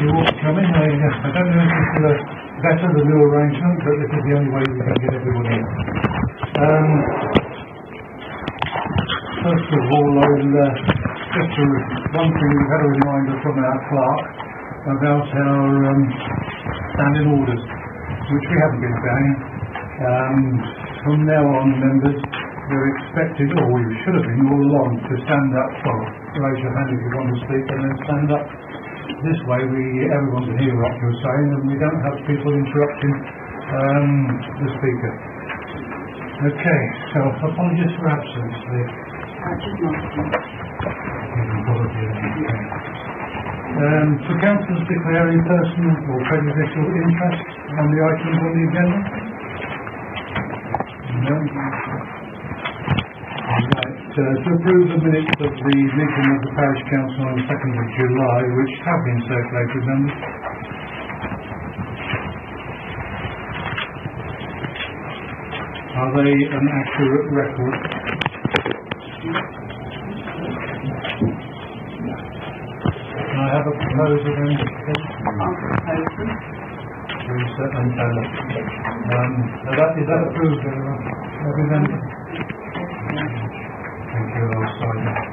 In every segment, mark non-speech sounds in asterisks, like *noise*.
you all for coming. I, uh, I don't know if this is a better the new arrangement, but this is the only way we can get everybody in. Um, first of all, I'll uh, just a, one thing we've had a reminder from our clerk about our um, standing orders, which we haven't been obeying. Um, from now on, members, you're expected, or you should have been all along, to stand up. Well, raise your hand if you want to speak, and then stand up. This way, we everyone can hear what you're saying, and we don't have people interrupting um, the speaker. Okay, so apologies for absence. There. Um, for councillors declaring personal or prejudicial interest on the items on the agenda? No. Right, uh, to approve the minutes of the meeting of the parish council on the 2nd of July, which have been circulated, members. Are they an accurate record? Can I have a proposal then? And. Um, that, is that approved, everyone? Every member? Thank you, I'll sign that.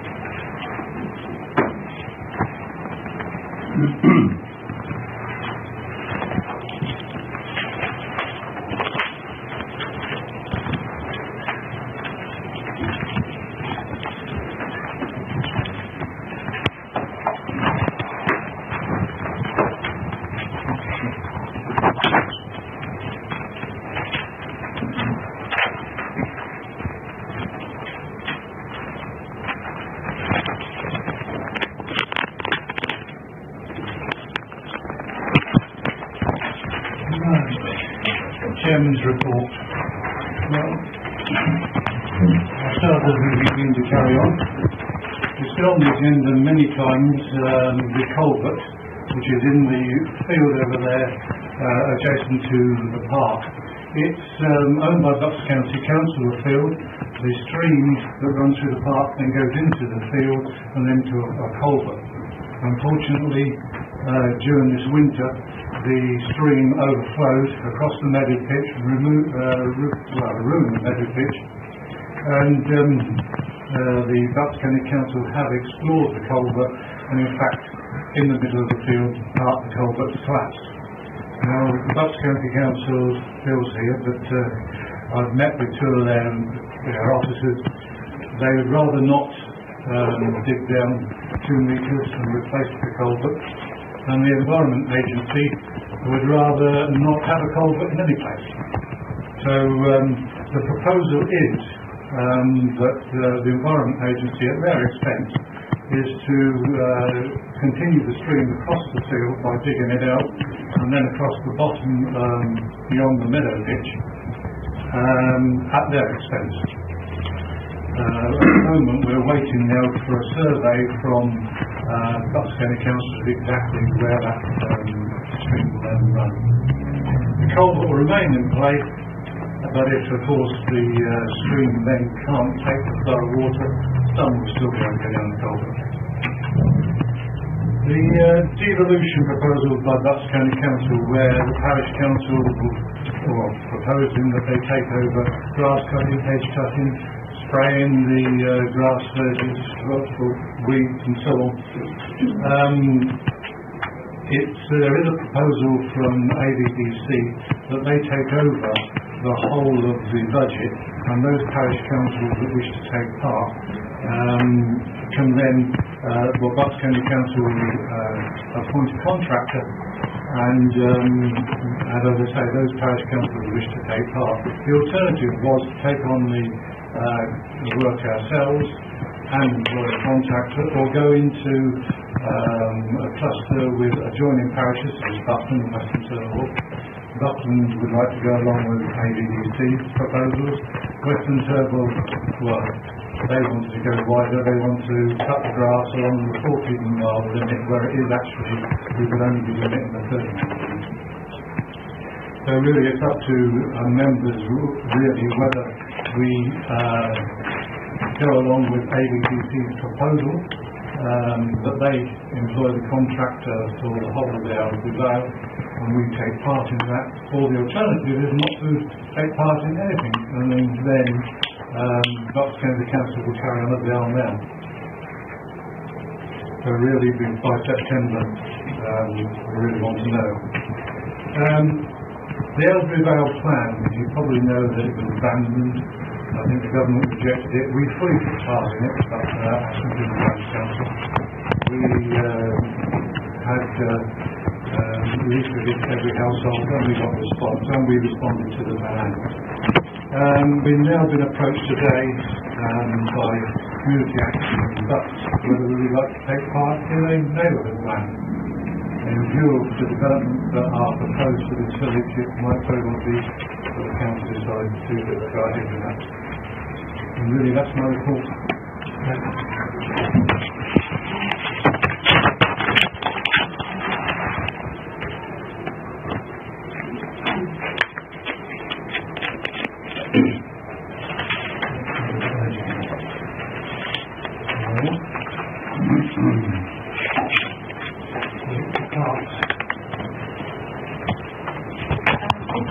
Right. Chairman's report. Well, I'll start with the beginning to carry on. It's been on the agenda many times, um, the culvert, which is in the field over there, adjacent to the park. It's um, owned by Bucks County Council of Field. The stream that runs through the park then goes into the field and then to a, a culvert. Unfortunately, uh, during this winter, the stream overflowed across the meadow pitch, remove, uh, well, ruined the meadow pitch, and um, uh, the Bucks County Council have explored the culvert, and in fact, in the middle of the field, part of the culvert collapsed. Now, the Bucks County Council feels here, but uh, I've met with two of their, their officers. They would rather not um, dig down two metres and replace the culvert, and the Environment Agency would rather not have a culvert in any place. So um, the proposal is um, that uh, the Environment Agency, at their expense, is to uh, continue the stream across the field by digging it out and then across the bottom um, beyond the meadow ditch um, at their expense. Uh, at the moment, we're waiting now for a survey from uh, Bucks County Council of exactly where that um, stream will then run. The culvert will remain in place, but if, of course, the uh, stream then can't take the flow of water, will still be to down the. The uh, devolution proposal by Bucks County Council, where the parish council well, proposing that they take over grass cutting, hedge cutting, spraying the uh, grass verges for, weeds and so on. Um, it's, uh, there is a proposal from AVDC that they take over the whole of the budget and those parish councils that wish to take part um, can then, uh, well, Bucks County Council uh, appoint a contractor and, um, and as I say, those parish councils wish to take part. The alternative was to take on the, uh, the work ourselves and employ a contractor or go into um, a cluster with adjoining parishes such as Buckland and Weston Turville. Buckland would like to go along with AVDC's proposals. Weston Turville, well, they wanted to go wider, they want to cut the grass along the 14 mile limit where it is actually, we would only be limiting the 30 mile. So really it's up to uh, members really whether we uh, go along with AVDC's proposal um, that they employ the contractor for the whole of the Aylesbury Vale, and we take part in that. Or the alternative is not to take part in anything, and then um, Bucks County Council will carry on as they are now. So really, by September, um, we really want to know. Um, the Aylesbury Vale plan, you probably know that it was abandoned. I think the government rejected it. We fully in it, but uh, Ashton Council. We uh, had uh, um, leafleted every household, and we got response, and we responded to the plan. Um, we've now been approached today um, by community action in Bucks whether we would like to take part in a neighbourhood plan. In view of the developments that are proposed for this village, it might very well be the council decides to go ahead with that. And really, that's my report.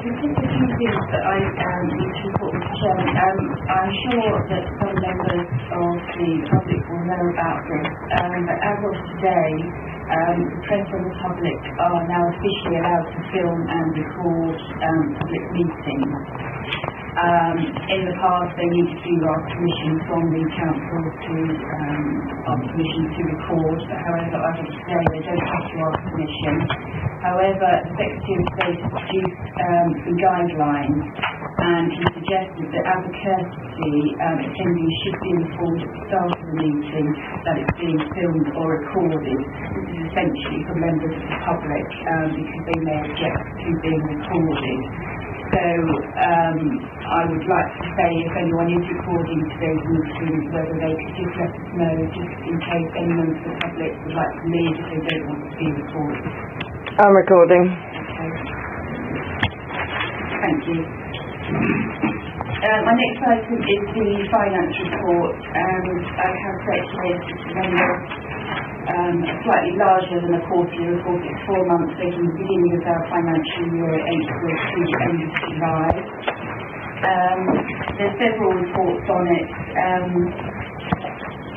Just a few things that I um, need to report, Mr Chairman. Um, I'm sure that some members of the public will know about this, um, but as of today, um, the press and the public are now officially allowed to film and record um, public meetings. Um, in the past, they needed to ask permission from the council to um, ask permission to record, but however, as of today, they don't have to ask permission. However, the Secretary of State has produced some guidelines, and he suggested that as a courtesy, um, attendees should be informed at the start of the meeting that it's being filmed or recorded. This is essentially for members of the public, um, because they may object to being recorded. So um, I would like to say if anyone is recording today's meeting, whether they could just let us know, just in case any members of the public would like to leave if they don't want to be recorded. I'm recording. Okay. Thank you. Uh, my next item is the finance report, and I have circulated to members um, slightly larger than a quarterly report. It's four months, taking the beginning of our financial year, April to the end of July. Um, there's several reports on it. Um,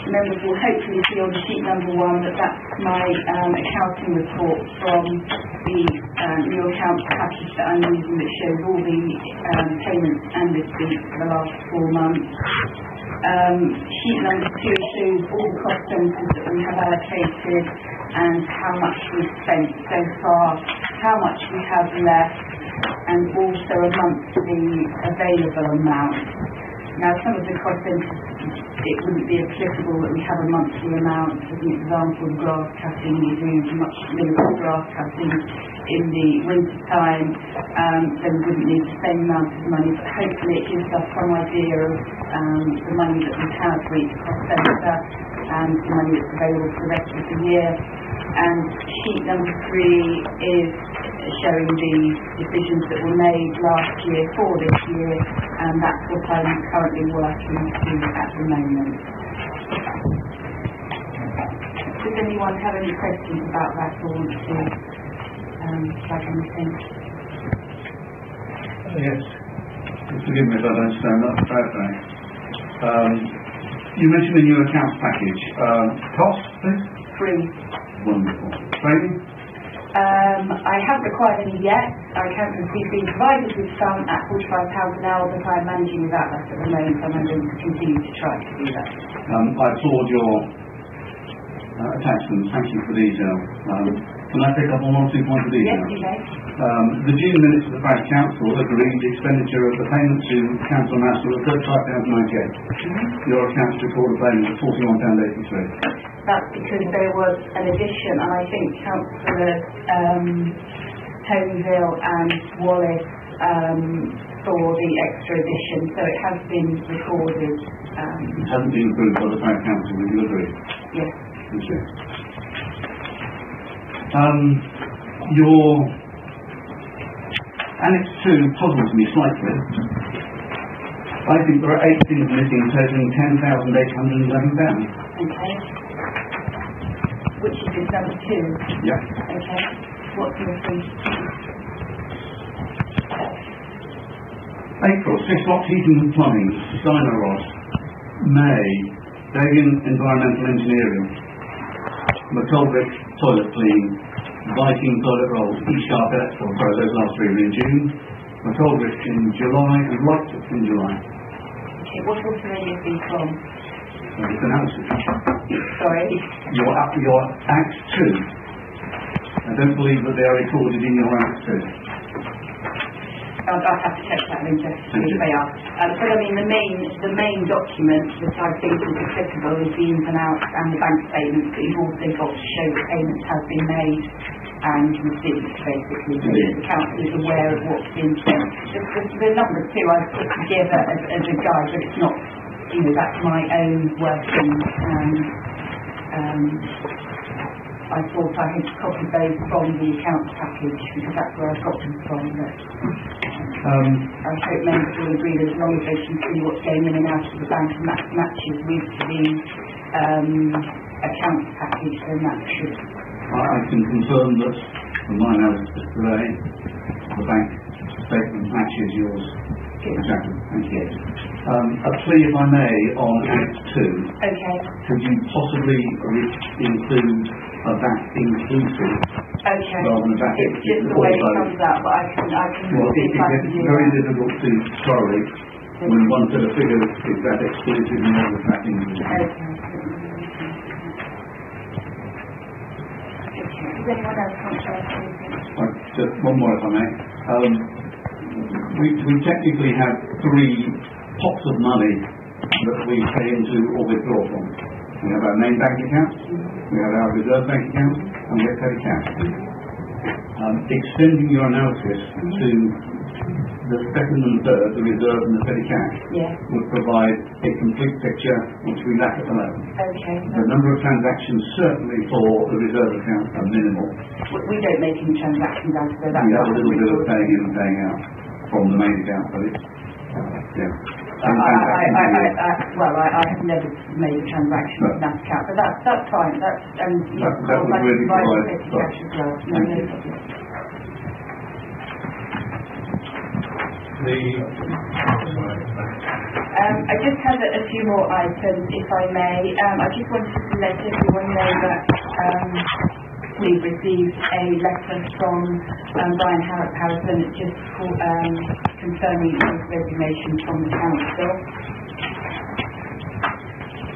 members will hopefully see on sheet number one that that's my um, accounting report from the um, new accounts package that I'm using that shows all the um, payments and receipts for the last four months. Um, sheet number two shows all the cost centres that we have allocated and how much we've spent so far, how much we have left, and also a monthly available amount. Now, some of the cost centres, it wouldn't be applicable that we have a monthly amount. As an example, grass cutting, we do much limited grass cutting in the winter time, um, so we wouldn't need the same amount of money, but hopefully it gives us some idea of um, the money that we have for each cost centre and the money that's available for the rest of the year. And sheet number three is showing the decisions that were made last year for this year, and that's what I'm currently working to at the moment. Does anyone have any questions about that or want to um, flag anything? Yes. Forgive me if I don't stand up, clarify. Um, you mentioned the new accounts package. Um, cost, please? Free. Wonderful. Training? Um, I haven't acquired any yet. Our accountant has been provided with some at forty-five pounds an hour, but I'm managing without that at the moment, so I'm going to continue to try to do that. Um, I applaud your uh, attachments. Thank you for detail. Um, can I pick up on one or two points of Yes, detail? you may. Um, the June minutes of the parish council agreed the expenditure of the payment to council master thirty-five pounds ninety-eight. Your accounts record a payment of forty-one pound eighty-three. That's because there was an addition, and I think councillors um, Toneville and Wallace um, saw the extra addition, so it has been recorded. Um, It hasn't been approved by the parish council, would you agree? yes. Thank you. Um, your Annex 2 puzzles me slightly. I think there are eight things missing totaling £10,811. Okay. which is this number two, Yeah. okay? What's the three? April, six heating and plumbing, Steiner Ross. May, Dagan Environmental Engineering. McCulvick Toilet Clean, Viking Toilet Rolls, E Sharp S, sorry, those last three were in June, McCulvick in July, and Lightfoot in July. Okay, what was the radio be from? It's an answer. Sorry? Your, your Act 2. I don't believe that they are recorded in your Act 2. I'd, I'd have to check that, Linda, to see if they are. Um, but I mean, the main, the main document that I think is applicable is the ins and outs and the bank statements But you've also got to show that payments have been made and received, basically. So yeah. the council is aware of what's been spent. The, the, the number two I've put together as, as a guide, but it's not, you know, that's my own working um, um, I thought I had copied those from the accounts package, because that's where I got them from, but Um, I hope members will agree that as long as they can see what's going in and out of the bank and that matches with the um, accounts package, then that should, I can confirm that from my analysis today, the bank statement matches yours. Exactly, thank you. Um, a plea, if I may, on Act Two, okay, could you possibly include a VAT inclusive okay. rather than VAT It's just the way it comes out, but I can, I can Well, it, it's do very that. difficult to correlate when one set of figures is VAT exclusive and the is inclusive. Okay. Okay. Does anyone else want to ask anything? Right, Just one more, if I may. Um, we, we technically have three pots of money that we pay into or withdraw from. We have our main bank account, we have our reserve bank account, and we have petty cash. Um, extending your analysis to the second and third, the reserve and the petty cash, would provide a complete picture which we lack at the moment. okay. The number of transactions certainly for the reserve account are minimal. We, we don't make any transactions out of that's We have a little bit of paying in and paying out from the main account, but it's, yeah. I, I, I, I, I, well, I, I have never made a transaction with that account, but that's, that's fine, that's, and, you That- that would really like provide- cash as well, no, no problem. The, Um, I just have a, a few more items, if I may. Um, I just wanted to let everyone know that, um, we've received a letter from, um, Brian Har- Harrison, just for, um, confirming his resignation from the council.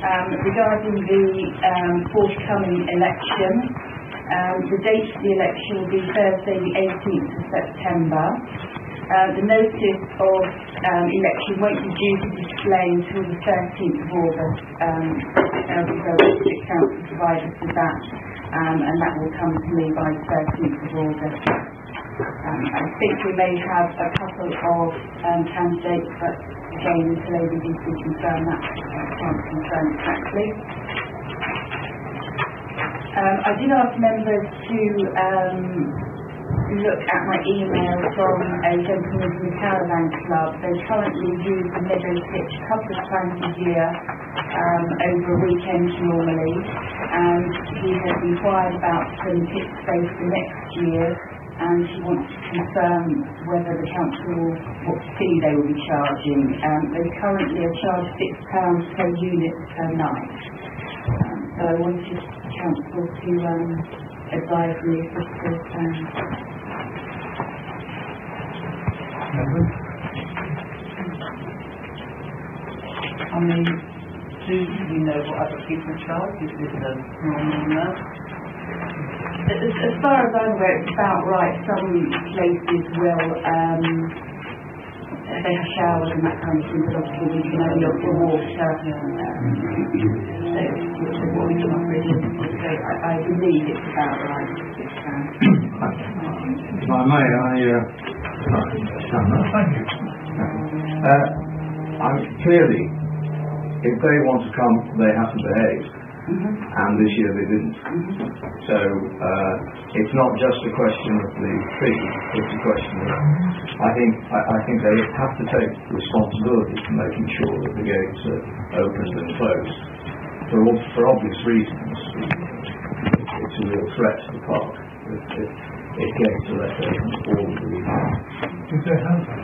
Um, regarding the, um, forthcoming election, um, the date for the election will be Thursday, the eighteenth of September. Uh, the notice of election won't be due to display until the 13th of August. Um, uh, the council provide us with that, um, and that will come to me by 13th of August. Um, I think we may have a couple of um, candidates, but again, until AVDC confirm that, I can't confirm exactly. Um, I did ask members to um, look at my email from a gentleman from the Caravan Club. They currently use the meadow pitch a couple of times a year um, over a weekend normally. And he has inquired about some pit space for next year and he wants to confirm whether the council, what fee they will be charging. Um, they currently are charged £6 per unit per night. Um, so I wanted the council to um, advise me if this is um, members? I mean, do you know what other people charge? Is this a normal amount? As, as far as I'm aware, it's about right. Some places will, um, they have showers and that kind of thing, but obviously we can only offer water. Um, so which is what we can offer is, so I, I believe it's about right. If I may, I, uh, stand up. Thank you. Uh, I'm clearly, if they want to come, they have to behave, Mhm, and this year they didn't. mhm. So, uh, it's not just a question of the fee, it's a question of, I think, I, I think they have to take responsibility for making sure that the gates are opened and closed, for, all, for obvious reasons. it's a real threat to the park if, if, if gates are left open all of the evening. Is there housing?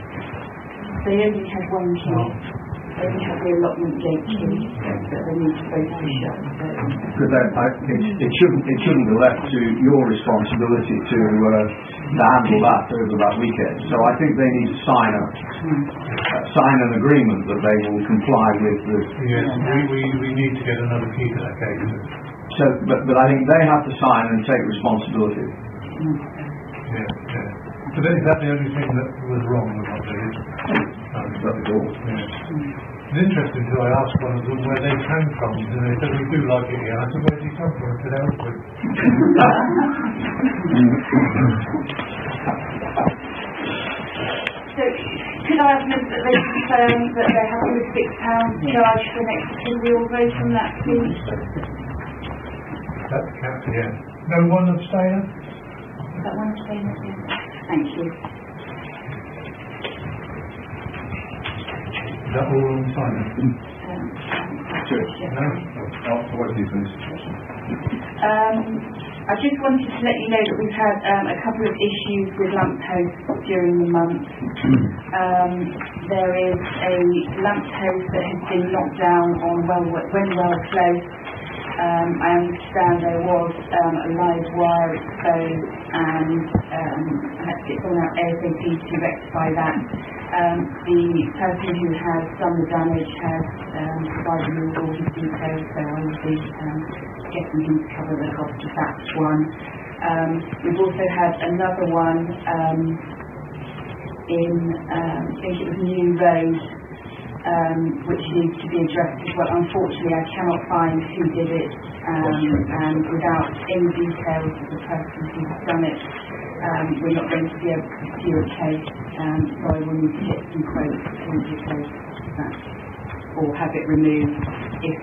They only have one key. They have the allotment gate key, but they need to both be shut. Because I, I, it, it shouldn't, it shouldn't be left to your responsibility to, uh, to handle that over that weekend. So I think they need to sign a, uh, sign an agreement that they will comply with the, Yes, we, we, we need to get another key to that gate. so, but, but I think they have to sign and take responsibility. Yeah, yeah. But is that the only thing that was wrong with what they did? That was all. yeah. It's interesting too, I asked one of them where they came from, and they said, we do like it here. I said, where do you come from? I said, Ellsworth. So, could I have members that they confirm that they're happy with six pounds charge for an extra trivial vote from that fee? That's capped, yeah. No one abstainer? Is that one staying with you? Thank you. Is that all on Simon? Um, No? Um, I just wanted to let you know that we've had um, a couple of issues with lamp posts during the month. Um, there is a lamp post that has been knocked down on well, Close. Um, I understand there was um, a live wire exposed and um, I had to get someone out ASAP to rectify that. Um, the person who has done the damage has um, provided me with all his details, so I will be um, getting him to cover the cost of that one. We've also had another one in, I think it was New Road, um, which needs to be addressed as well. Unfortunately, I cannot find who did it, um, and without any details of the person who has done it, um, we're not going to be able to pursue a case, um, so I will need to get some quotes to replace that, or have it removed if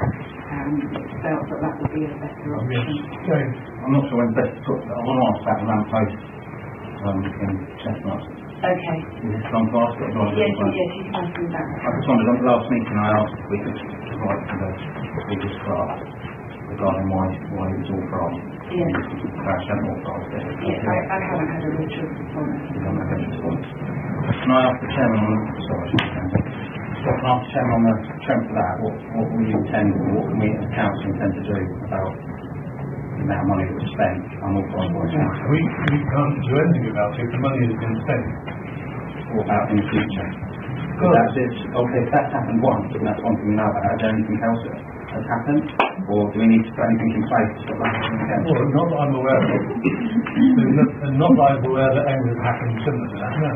um, it's felt that that would be a better option. James? I'm not sure when best to put, I want to ask about the lamp post, um, in Chestnut. Okay. Is this gone past it? or Yes, yes, you can ask me that. I just wondered, at the last meeting I asked if we could provide for the biggest graph regarding why, why it was authorised. Yes. Crash and authorised it. Yes, I, I haven't had a literal response. We don't have any response. Can I ask the chairman sorry, I shouldn't say. So can I ask the chairman on the trend for that, what, what will you intend, what can we as council intend to do about the amount of money that was spent unauthorised by the council, We, we can't do anything about it, the money has been spent. or about in the future? Good. Because that's it, okay, if that's happened once, and that's one thing we know about, is there anything else that has happened? Or do we need to put anything in place to stop that happening again? Well, not that I'm aware of. And not that I'm aware that anything has happened similar to that, no.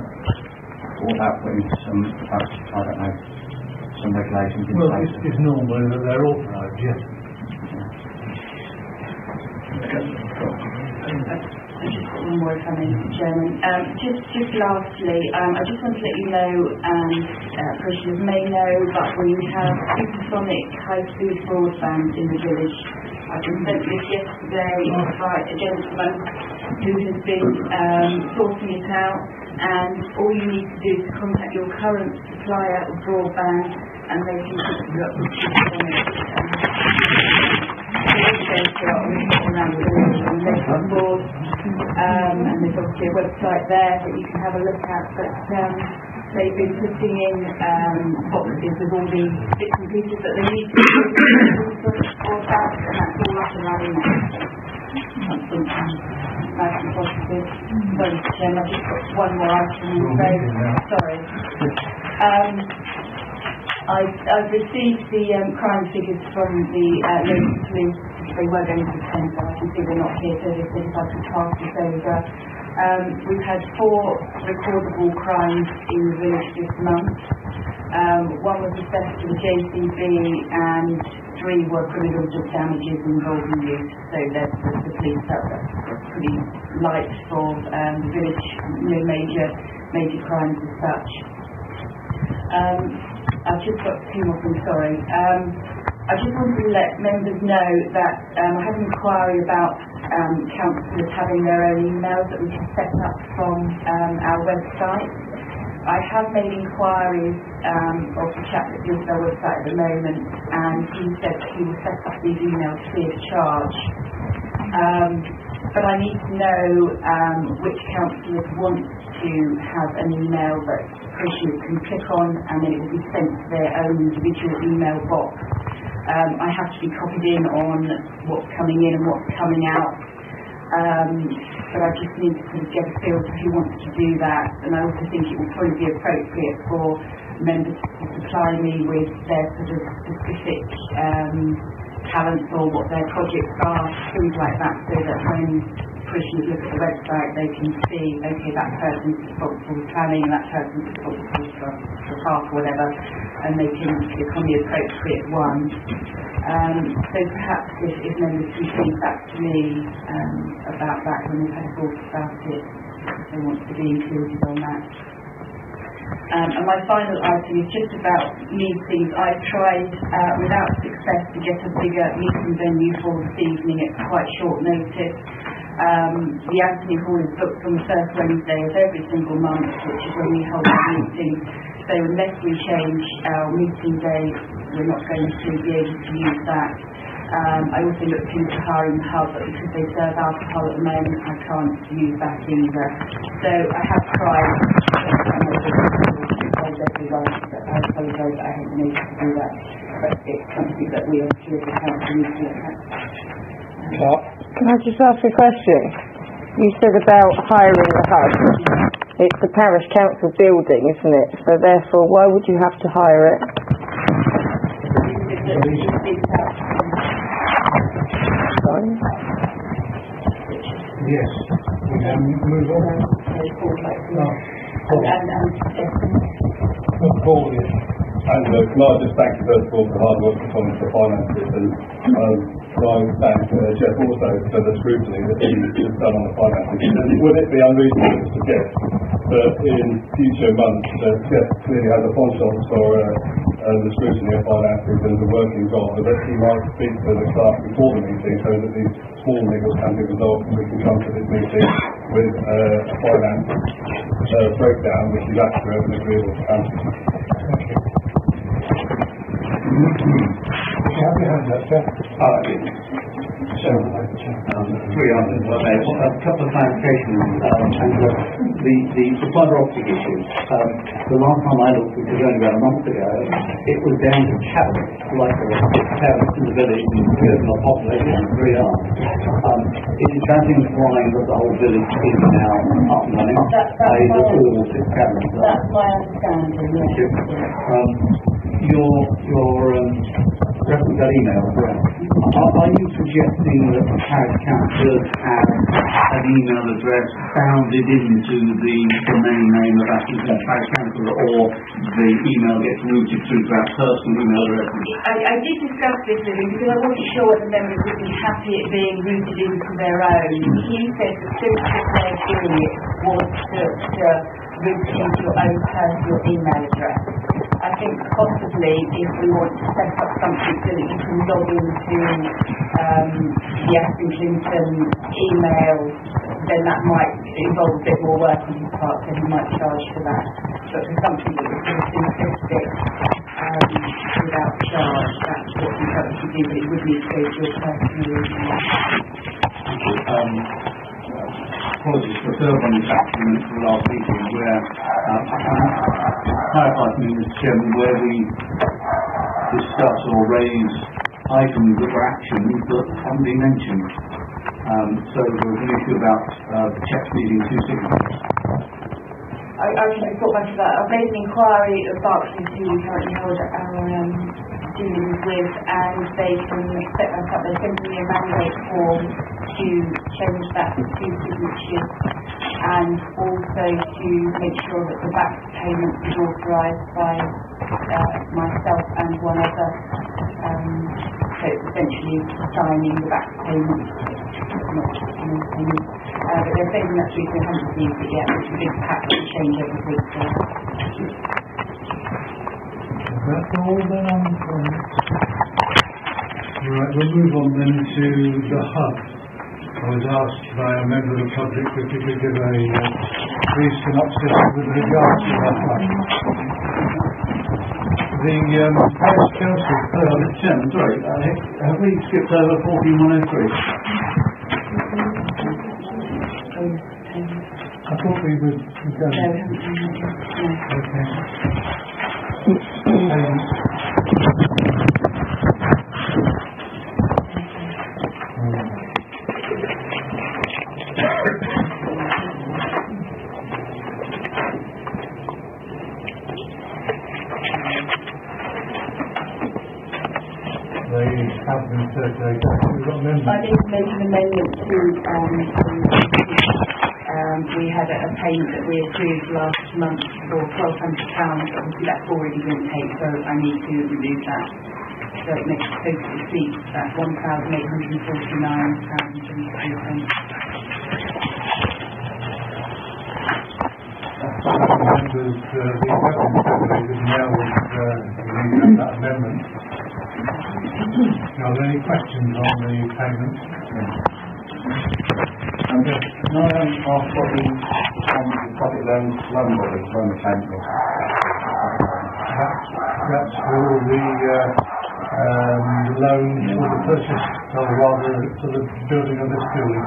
Or about putting some, perhaps, I don't know, some regulations in Well, place? it's, it's normal that they're authorised, yes. One more if I may, Chairman. Um, just, just lastly, um, I just want to let you know, and uh, parishioners may know, but we have supersonic high-speed broadband in the village. I've been sent this yesterday by a gentleman who has been um, sorting it out, and all you need to do is contact your current supplier of broadband, and they can put you up with supersonic. board, um, and there's obviously a website there that you can have a look at, but, um, they've been putting in, um, boxes with all the bits and pieces that they need to do for that, and that's all up and running now. Um, nice and positive. I've just got one more item, sorry. Um, I've, I've received the um, crime figures from the uh, local police. They were going to attend, but I can see they're not here, so they said if I could pass this over. Um, we've had four recordable crimes in the village this month. Um, one was a theft to the JCB and three were criminal damages involving youth. So there's the, the police that's pretty light for um, the village, no major, major crimes as such. Um, I've just got two more things, sorry. Um, I just wanted to let members know that um, I had an inquiry about um, councillors having their own emails that we can set up from um, our website. I have made inquiries um, of the chap that deals with our website at the moment, and he said he will set up these emails free of charge. Um, but I need to know um, which councillors want to have an email that parishioners can click on and then it will be sent to their own individual email box. Um, I have to be copied in on what's coming in and what's coming out. Um, but I just need to sort of get a feel for who wants to do that. And I also think it will probably be appropriate for members to supply me with their sort of specific um, talents or what their projects are, things like that, so that when parishioners look at the website, they can see, okay, that person's responsible for planning, and that person's responsible for, for park or whatever, and they can click on the appropriate one. Um, so perhaps if, if members can feed back to me um, about that when we've had a thought about it, if they want to be included on that. Um, and my final item is just about meetings. I've tried uh, without success to get a bigger meeting venue for this evening at quite short notice. Um, the Anthony Hall is booked on the first Wednesday of every single month, which is when we hold our meeting. So unless we change our meeting day, we're not going to be able to use that. Um, I also looked into hiring the hub, but because they serve alcohol at the moment, I can't use that either. So I have tried. Everyone, but I apologise I haven't been able to do that. But it's something that we as the council need to look at. Can I just ask a question? You said about hiring the hub. It's the parish council building, isn't it? So therefore, why would you have to hire it? Because it's- it's Yes, we can move on. No. And, and, and, Paul, yes. And uh, can I just thank you first of all for the hard work of Thomas for finances and um, can I thank uh, Jeff also for the scrutiny that he has done on the finances. Would it be unreasonable to suggest that in future months, uh, Jeff clearly has a penchant for uh, uh, the scrutiny of finances and the workings of, but that he might speak to the staff before the meeting so that these small niggles can be resolved and we can come to this meeting with uh, a finance uh, breakdown which is accurate and agreeable to council. Thank you. You hand? Uh, So, um, three items, okay, Well, a couple of clarifications, um, the, the the fibre optic issue. Um, the last time I looked, which was only about a month ago, it was down to cabins, like the cabins in the village, and there's not population, and three are. Um, is that implying that the whole village is now up and running? That- that's the my- that's my understanding, yes. Um, your, your, um, that email, correct? Are, are you suggesting that the parish councillors have an email address bounded into the domain name of that parish councillor, or the email gets routed through to our personal email addresses? I, I did discuss this with him because I wasn't sure whether members would be happy it being routed into their own. He said the simplest way of doing it was to, to into your own personal email address. I think possibly if we want to set up something so that you can log into um, the Aston Clinton email, then that might involve a bit more work on his part, so he might charge for that. But for something that was sort of simplistic, um, without charge, that's what we we should do, but it would need to go to your personal email. um, apologies for third one is actually minutes from the last meeting where, uh, clarified to me, Mr Chairman, where we discuss or raise items that were actions that haven't been mentioned. Um, so there was an issue about, uh, the checks needing two signatures. I, I can report back to that. I've made an inquiry of Barclays who we currently hold our um, dealings with and they can set up. Me a mandate form to change that to two signatures and also to make sure that the back payment is authorised by uh, myself and one other. Um, so it's essentially signing the back payment. Uh, but they're saying that we haven't received it yet, which is a big pack to change everything. So That's all then on the. Right, we'll move on then to the hub. I was asked by a member of the public if you could give a uh, brief synopsis with regard to that one. The um, Parish Council, uh, Chairman, sorry, uh, have we skipped over 14103? Um, I thought we would. No, we haven't. Okay. Um, we approved last month for twelve hundred pounds, obviously that's already been paid, so I need to remove that. So it makes total receipt at one thousand eight hundred and forty-nine pounds and three pence. Members, uh, the been circulated now with, uh, that amendment. Now, Are there any questions on the payment? Um, can I um, ask what the, um, the public loan, loan body, loan account? That's, that's for the, uh, um, loan for the purchase, or rather, for the building of this building.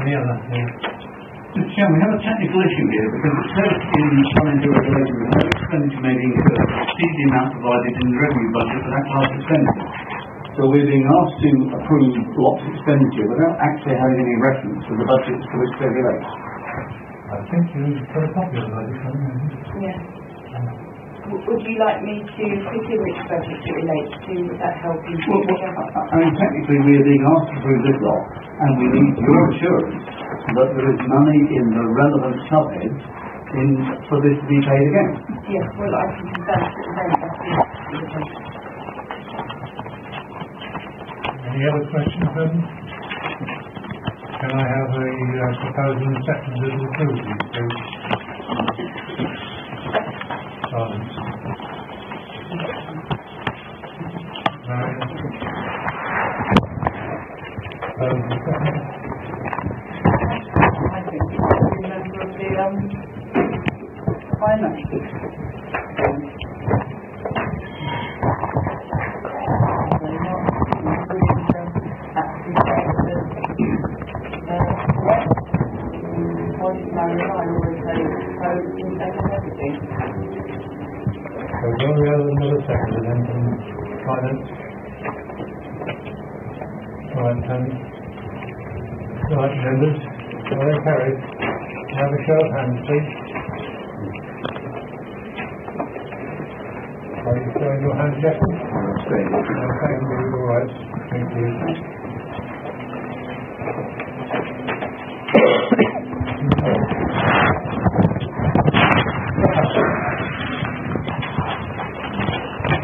Any other? Yeah. Mr. Chairman, we have a technical issue here because it says in financial regulation that no expenditure may be incurred to exceed the amount provided in the revenue budget for that class of expenditure. So we're being asked to approve lots of expenditure without actually having any reference to the budgets to which they relate. I think you've got a copy of that. Yeah. W- Would you like me to put in which budget it relates to, would that help you? Well, well, I I mean, technically, we're being asked to approve this lot, and we need your assurance that there is money in the relevant subheads in, for this to be paid again. Yes, well, I can confirm to the event, that's the case. Any other questions then? Can I have a uh, proposal and second to approve please? Silence. Marion? Um, I think it's a member of the, um, finance. Everything. So one we have another second and then from finance? Right, Tony? Right, members, are they carried? Have a show of hands, please. Are you showing your hands, Jeffrey? Okay, all right, thank you.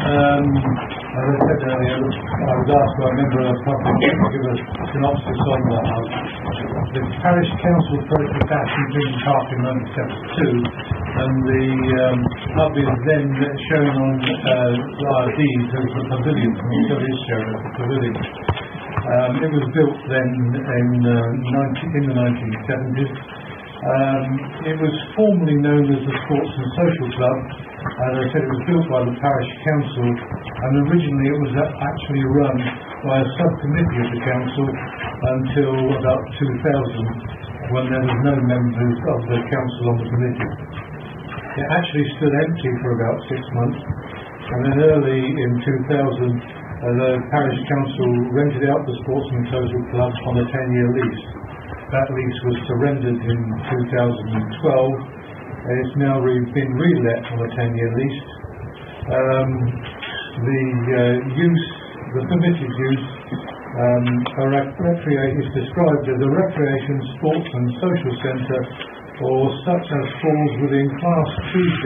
Um, as I said earlier, I was asked by a member of the public to give a synopsis on the house. The parish council purchased Park in 1972, and the um, is then shown on uh, as a pavilion, and it still is shown as a pavilion. Um, it was built then in, uh, 19, in the 1970s. Um, it was formerly known as the Sports and Social Club. As I said, it was built by the parish council, and originally it was actually run by a subcommittee of the council until about 2000, when there was no members of the council on the committee. It actually stood empty for about six months, and then early in 2000, uh, the parish council rented out the Sports and Social Club on a 10-year lease. That lease was surrendered in 2012. and It's now re- been relet on a 10-year lease. Um, the uh, use, the permitted use, um, a rec- recrea- is described as a recreation, sports and social centre or such as falls within Class 2C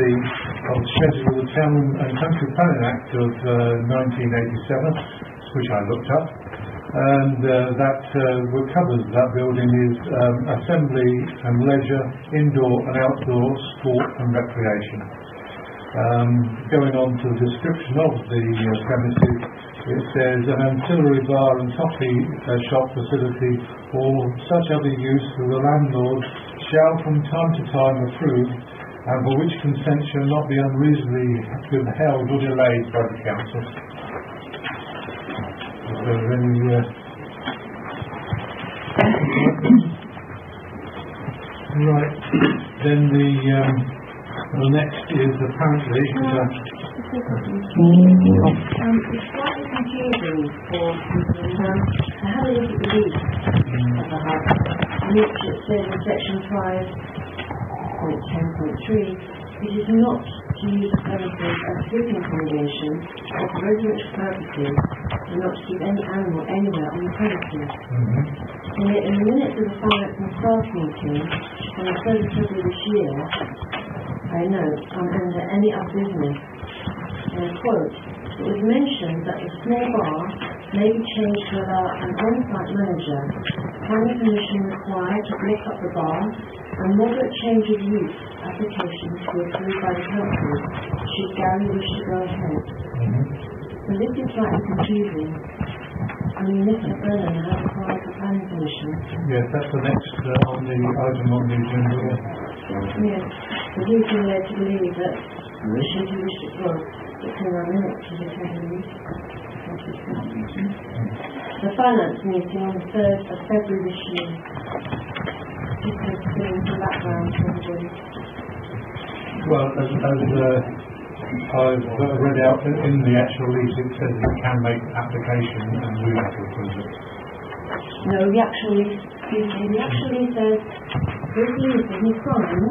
of the Schedule Town and Country Planning Act of uh, 1987, which I looked up and uh, that uh, covers that building is um, assembly and leisure, indoor and outdoor sport and recreation. Um, going on to the description of the uh, premises, it says an ancillary bar and coffee uh, shop facility or such other use that the landlord shall from time to time approve and for which consent shall not be unreasonably withheld or delayed by the council. Is there any uh, Right, then the, um, the next is apparently, uh, uh, Um, it's slightly confusing for people. Um, I had a look at the of the in says in section five point ten point three, it is not to use the premises as sleeping accommodation or for residential purposes, and not to keep any animal anywhere on the premises. And yet in the minutes of the finance and staff meeting on the third of February this year, I note, um, under any other business, and quote, it was mentioned that the small bar may be changed to allow an on-site manager, planning permission required to break up the bar, and moderate change of use applications to be approved by the council should Gary wish to go ahead. So this is slightly confusing. I mean, Mr. Brennan has applied for planning permission. yes, that's the next uh, on the item on the agenda. Yes, he's been led to believe that should he wish to, well, it's in our minutes, should he take a leave? The finance meeting on the third of February this year. Just to fill in some background for everybody. Well, as, as, uh, I've read out in the actual lease, it says you can make application and we have to approve it. No, the actually, excuse me, the actually says, this lease in his sign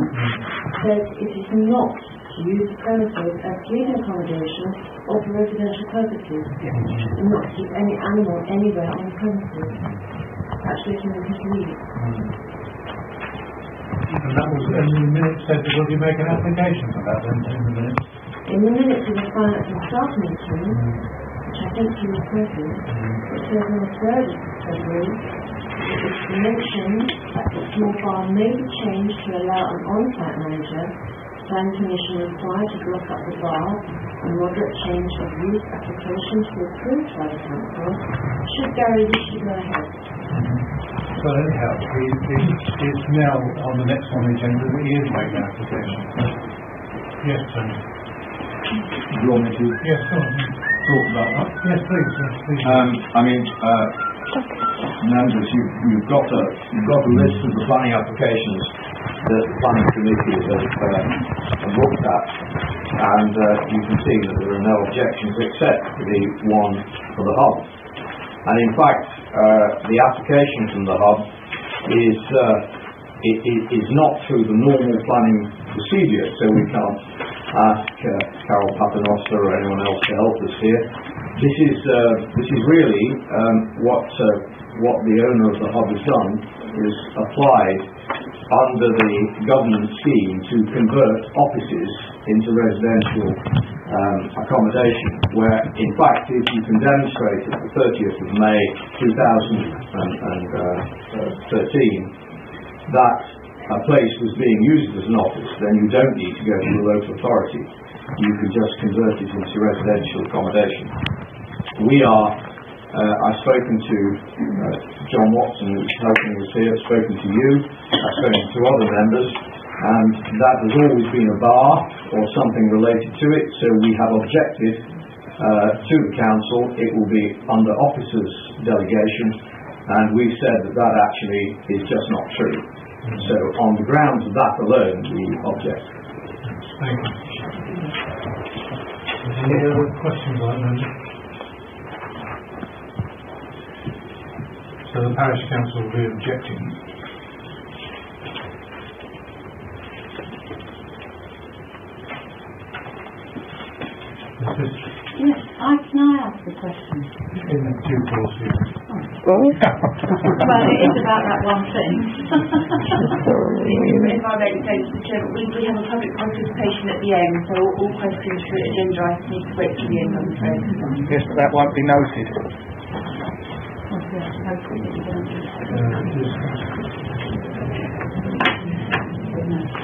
says it is not to use premises as sleeping accommodation or for residential purposes, and not to keep any animal anywhere on the premises. That's written in his lease. And that was, and the minute said, will you make an application for that in, in the minutes? In the minutes of the finance and staff meeting, which I think you were present, it says on the third of February, it is mentioned that the small bar may be changed to allow an on-site manager, plan Commission required to block up the bar, and moderate change of use application to be approved by the council, should Gary wish to go ahead. So anyhow, he, he, it's now on the next on the agenda that he is making an application. Yes, Tony. Do you want me to Yes, go talk about that? Yes, please, yes, please. Um, I mean, uh, members, you, you've got a, you've got a list of the planning applications that the planning committee has, uh, have looked at, and, uh, you can see that there are no objections except the one for the hub. And in fact, uh, the application from the hub is, uh, it, it is not through the normal planning procedure, so we can't ask uh, Carole Paternoster or anyone else to help us here. This is, uh, this is really, um, what, uh, what the owner of the hub has done, is applied under the government scheme to convert offices into residential um, accommodation, where in fact, if you can demonstrate at the 30th of May 2013 that a place was being used as an office, then you don't need to go to the local authority. You can just convert it into residential accommodation. We are, uh, I've spoken to uh, John Watson, who's helping us here, I've spoken to you, I've spoken to other members, and that has always been a bar or something related to it, so we have objected uh, to the council. It will be under officers' delegation, and we've said that that actually is just not true. So on the grounds of that alone, we object. Thank you. Any other questions on that? So the parish council will be objecting. This Yes, I, can I ask a question? in the due course here? Oh. *laughs* Well, it is about that one thing. If I make sense, Mr Chairman, we, we have a public participation at the end, so all, all questions for agenda items need to wait till the end, I'm afraid. Yes, but that won't be noted.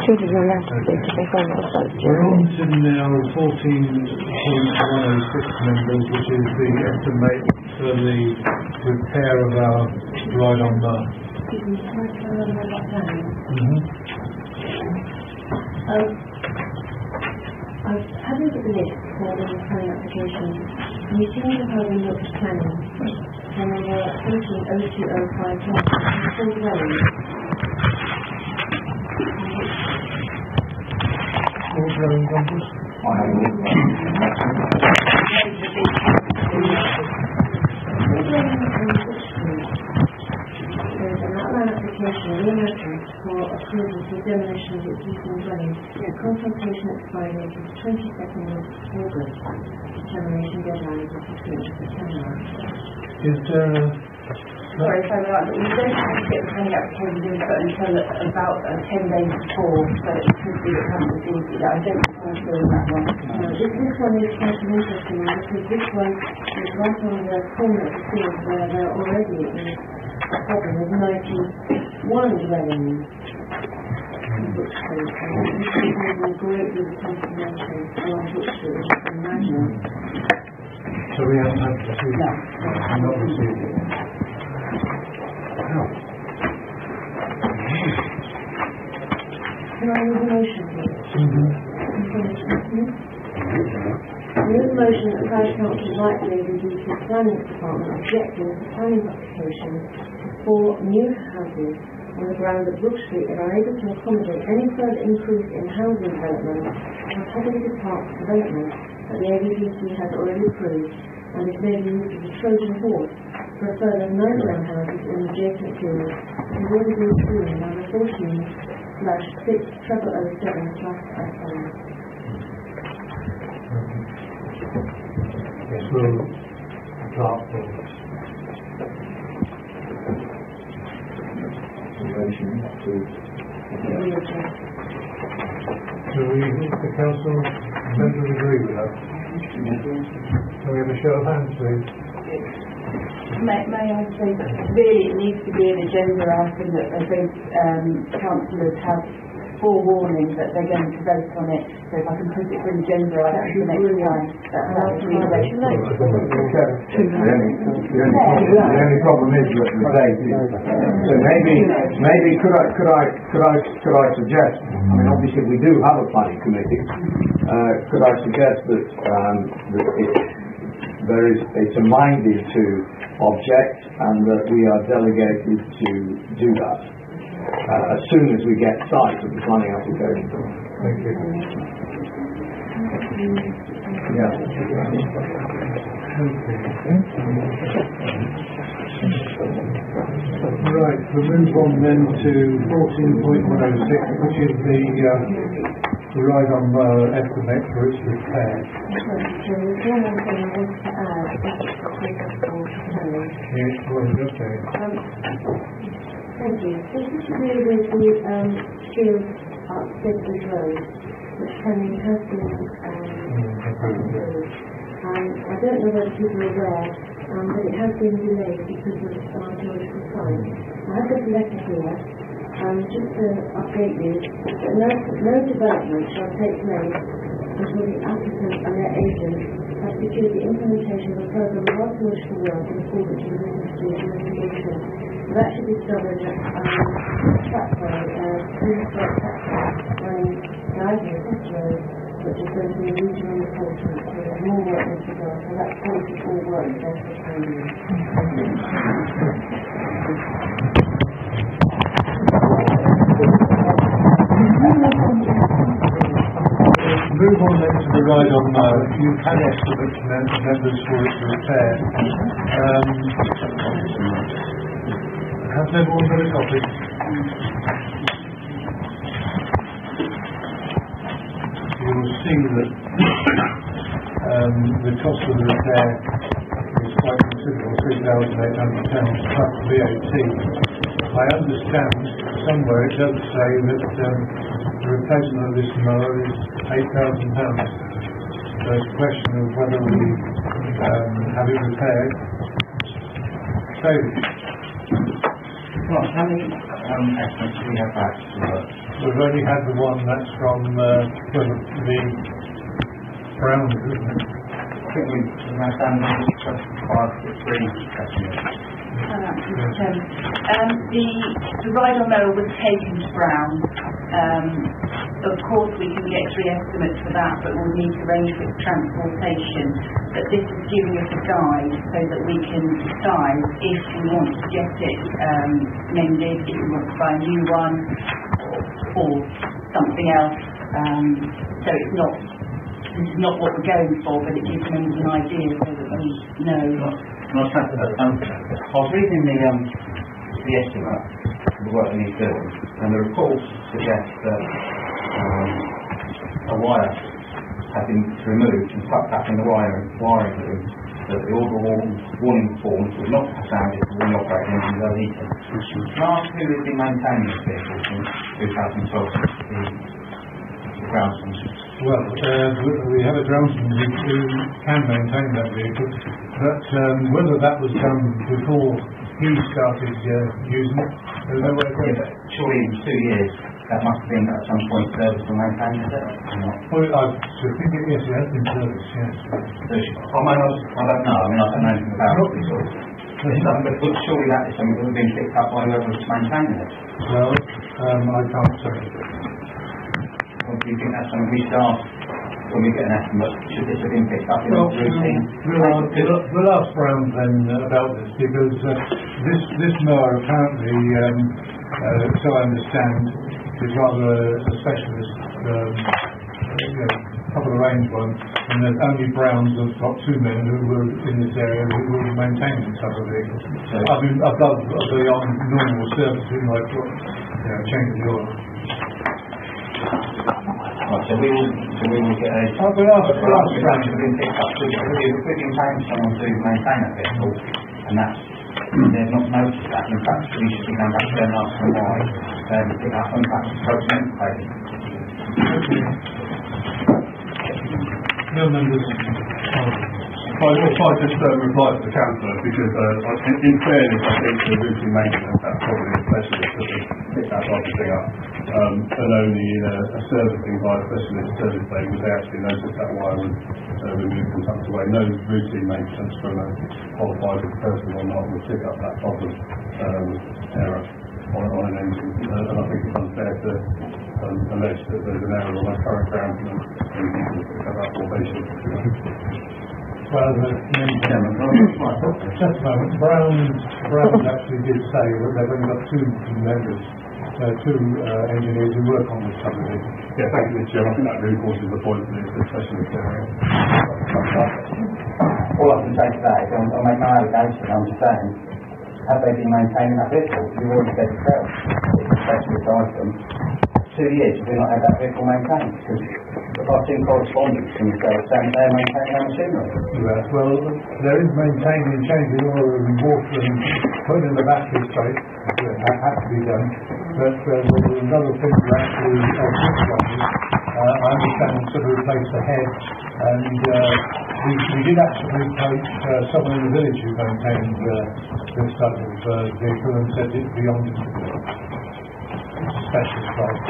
Children are allowed to speak if they find themselves We're on to now fourteen point one oh six members, which is the estimate for the repair of our ride on the. Excuse me, can I turn on that down? Mhm. Um, I've had a look at the list for the planning applications, and you seem to have looked at planning, and they were Owen Gompers. I have. There's an outline application in for approval for demolition of existing dwelling. The consultation expiry date is twenty-second of August. Determination deadline is the fifteenth of September. Is there Sorry, I'm right, but we don't have to get the planning application in put until about uh, ten days before, so it could be that comes with the, I don't I'm doing that one. Now, this, this one is quite interesting because this one is right on the corner of the field where there already is a problem with ninety-one dwellings. this is moving greatly the conservation along Brook Street, as you can imagine. So we haven't had to see? No. Not received it. Now, Can I move a motion, please? Move a motion that the parish council reduce the planning department objecting to planning application for new houses on the ground that Brook Street are unable to accommodate any further increase in housing development or targeted park development that the AVDC has already approved and is being used as a Trojan horse for a further round houses in adjacent fields and will be approved number fourteen slash six treble oh seven slash FM. yes, we'll, clerk will Relation to Do we, the council members agree with that? Can we have a show of hands, please? May, may I say, really it needs to be an agenda item that I think, um, councillors have forewarning that they're going to vote on it, so if I can put it for an agenda item for next time, that, that would be. Great. The only, problem- is that the date so maybe, maybe could I, could I, could I, could I suggest, I mean, obviously we do have a planning committee, uh, could I suggest that, um, that it, there is, it's a minded to object and that we are delegated to do that, uh, as soon as we get sight of the planning application. Thank you. Yeah. Right, we'll move on then to fourteen point one oh six, which is the, uh, the ride on rail estimate for its repair. So there's one thing I wanted to add, if it's okay for Kelly. Yes, well, okay. Thank you. This is to do with the, um, field up Bedford Road, which Henry has been. Um, I don't know whether people are aware, um, but it has been delayed because of archaeological science. I have got a letter here, um, just to update you, that no, no development shall take place until the applicant and their agent have secured the implementation of a program of archaeological work in accordance with the Ministry of Investigation. That should be discovered at, um, Trackway, uh, Trackway, running diagonally across the road, which is going to be regionally important, so there's more work to go, so that's quality all work, that's the timing. Move on then to the ride on rail. You can estimate mem- members for its repair. Um, has everyone got a copy? You will see that, um, the cost of the repair is quite considerable, three thousand eight hundred pounds plus VAT. I understand somewhere it does say that, um, the replacement of this mower is eight thousand pounds. So it's a question of whether we, um, have it repaired. David, Right, how many, um, estimates do we have back we've only had the one that's from, uh, the Browns, isn't it? I think we, we have done five to three estimates. Um, the, the ride on rail was taken to Brown. Um, of course, we can get three estimates for that, but we'll need to arrange for transportation. But this is giving us a guide so that we can decide if we want to get it um, mended, if we want to buy a new one, or something else Um, so it's not, this is not what we're going for, but it gives members an idea so that we know. Can Say that, um, I was reading the, um, the estimate, of the work that needs doing, and the report suggests that, um, a wire had been removed and stuck back in the wire, wiring room, that the order warning, warning forms not have sounded for the operating engine low heating. Can I ask who has been maintaining this vehicle since 2012, the, the groundsman? Well, uh, we- have a groundsman who can maintain that vehicle, but um, whether that was done before he started uh, using it, there's no way of Yeah, knowing. surely in two years, that must have been at some point serviced and maintained, is it? Well, I should think it, yes, it has been serviced, yes. So, I mean, I don't know, I mean, I don't know anything about it, sort of. But surely that is something that would have been picked up by whoever was maintaining it. Well, um, I can't say. Or do you think that's something we ask when we get an estimate, should this have been picked up in Well, routine? we'll, ask- we'll, we'll ask Brown then about this because uh, this this mower apparently, um, uh, so I understand, is rather a specialist, um, you know, top of the range one, and there's only Browns have got two men who were in this area who will maintain this type of vehicle. So- I mean, above beyond normal servicing like what, you know, changing the oil. Right, so we will, so we will get a... Oh, we'll ask- But we'll we've been picked up, so we've been paying someone to maintain a vehicle, and that's, they've not noticed that, in fact, we should be going back to them and asking why, um, pick up perhaps approach them, maybe. No members. I, if I just uh, reply to the councillor, because uh, in, in fairness, I think the routine maintenance, that's probably a specialist that would pick that type of thing up. Um, and only in a, a servicing by a specialist service day would they actually notice that wire was uh, removed and tucked away. No routine maintenance from a qualified person or not would pick up that of um, error on, on an engine. Uh, and I think it's unfair to um, allege that there's an error on a current ground and people pick that or they should. Well, the, just a moment, Brown, Brown actually did say that they've only got two members, uh, two uh, engineers who work on this subject. Yeah, thank you, Mr. Chairman. I think that reinforces the point that it's a specialist area. All I can say to that is, I'm, I'm making no allegation, I'm just saying, have they been maintaining that vehicle? You've already said yourself, it's a specialist item. Two years, we've not had that vehicle maintained, because I've seen correspondence from yourself saying they're maintaining their machinery. Yes, well, there is maintaining, changing oil and water and putting in the battery straight, that has to be done. But uh, there was another thing that actually, uh, uh, I understand sort of replace the head and uh, we, we did actually take uh, someone in the village who maintained uh, this type of uh, vehicle and said it's beyond specialist price.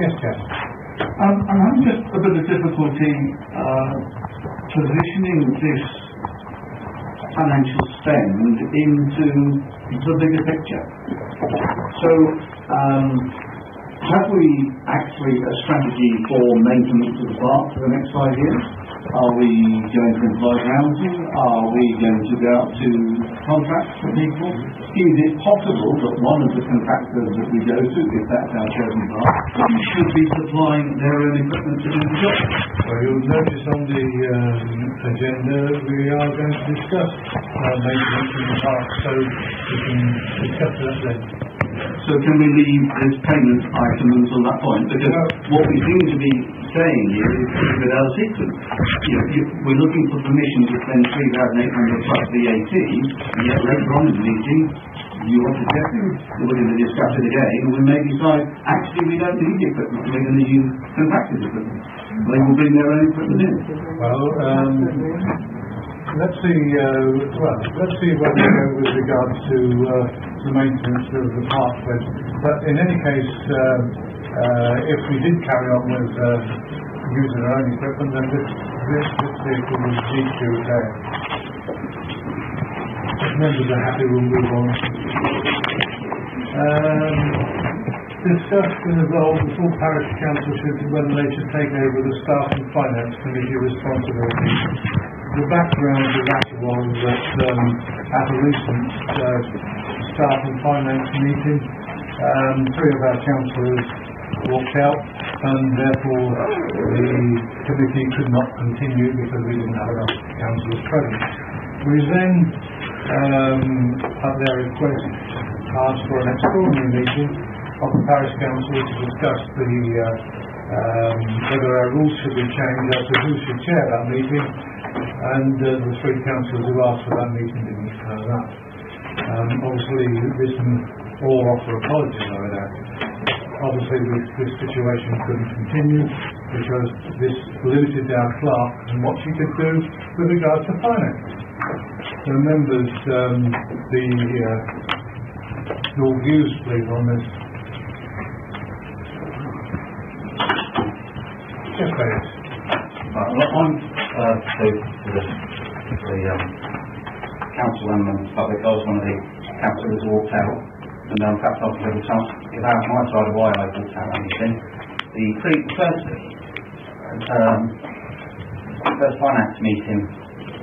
Yes, Jeff? Um, I'm having just a bit of difficulty uh, positioning this financial spend into the bigger picture. So, um, have we actually a strategy for maintenance of the park for the next five years? Are we going to employ housing? Are we going to go out to contracts for people? Is it possible that one of the contractors that we go to, if that's our chosen path, should be supplying their own equipment to do the job? Well, you'll notice on the um, agenda, we are going to discuss uh, maintenance in the park, so we can discuss that then. So can we leave this payment item until that point? Because what we seem to be saying here is without a sequence. You know, you, we're looking for permission to spend three thousand eight hundred plus VAT, and yet later on in the meeting, you are suggesting we're going to discuss it again, and we may decide, actually, we don't need the equipment, we're going to use contracted equipment. They will bring their own equipment in. Well, um, let's see, uh, well, let's see where we go with regards to uh, the maintenance of the park then. But in any case, um, uh, if we did carry on with using our own equipment, then this, this, this vehicle be repaired. If members are happy, we'll move on. Um, discuss and evolve the full parish council should, whether they should take over the staff and finance committee responsibility. The background to that was that, um, at a recent, uh, staff and finance meeting, um, three of our councillors walked out, and therefore the committee could not continue because we didn't have enough councillors present. We then, um, at their request, asked for an extraordinary meeting of the parish council to discuss the, uh, um, whether our rules should be changed as to who should chair that meeting, and uh, the three councillors who asked for that meeting didn't turn up. Um, obviously, this all offer apologies over that. Obviously, this, this situation couldn't continue because this limited our clerk and what she could do with regards to finance. So members, um, the, uh, your views please on this. Yes, please. Right, I'm, uh, to, to the, the, um, council and the public, I was one of the councillors walked out, um, perhaps I'll give a chance to give out my side of why I walked out on this. The pre, first, um, first finance meeting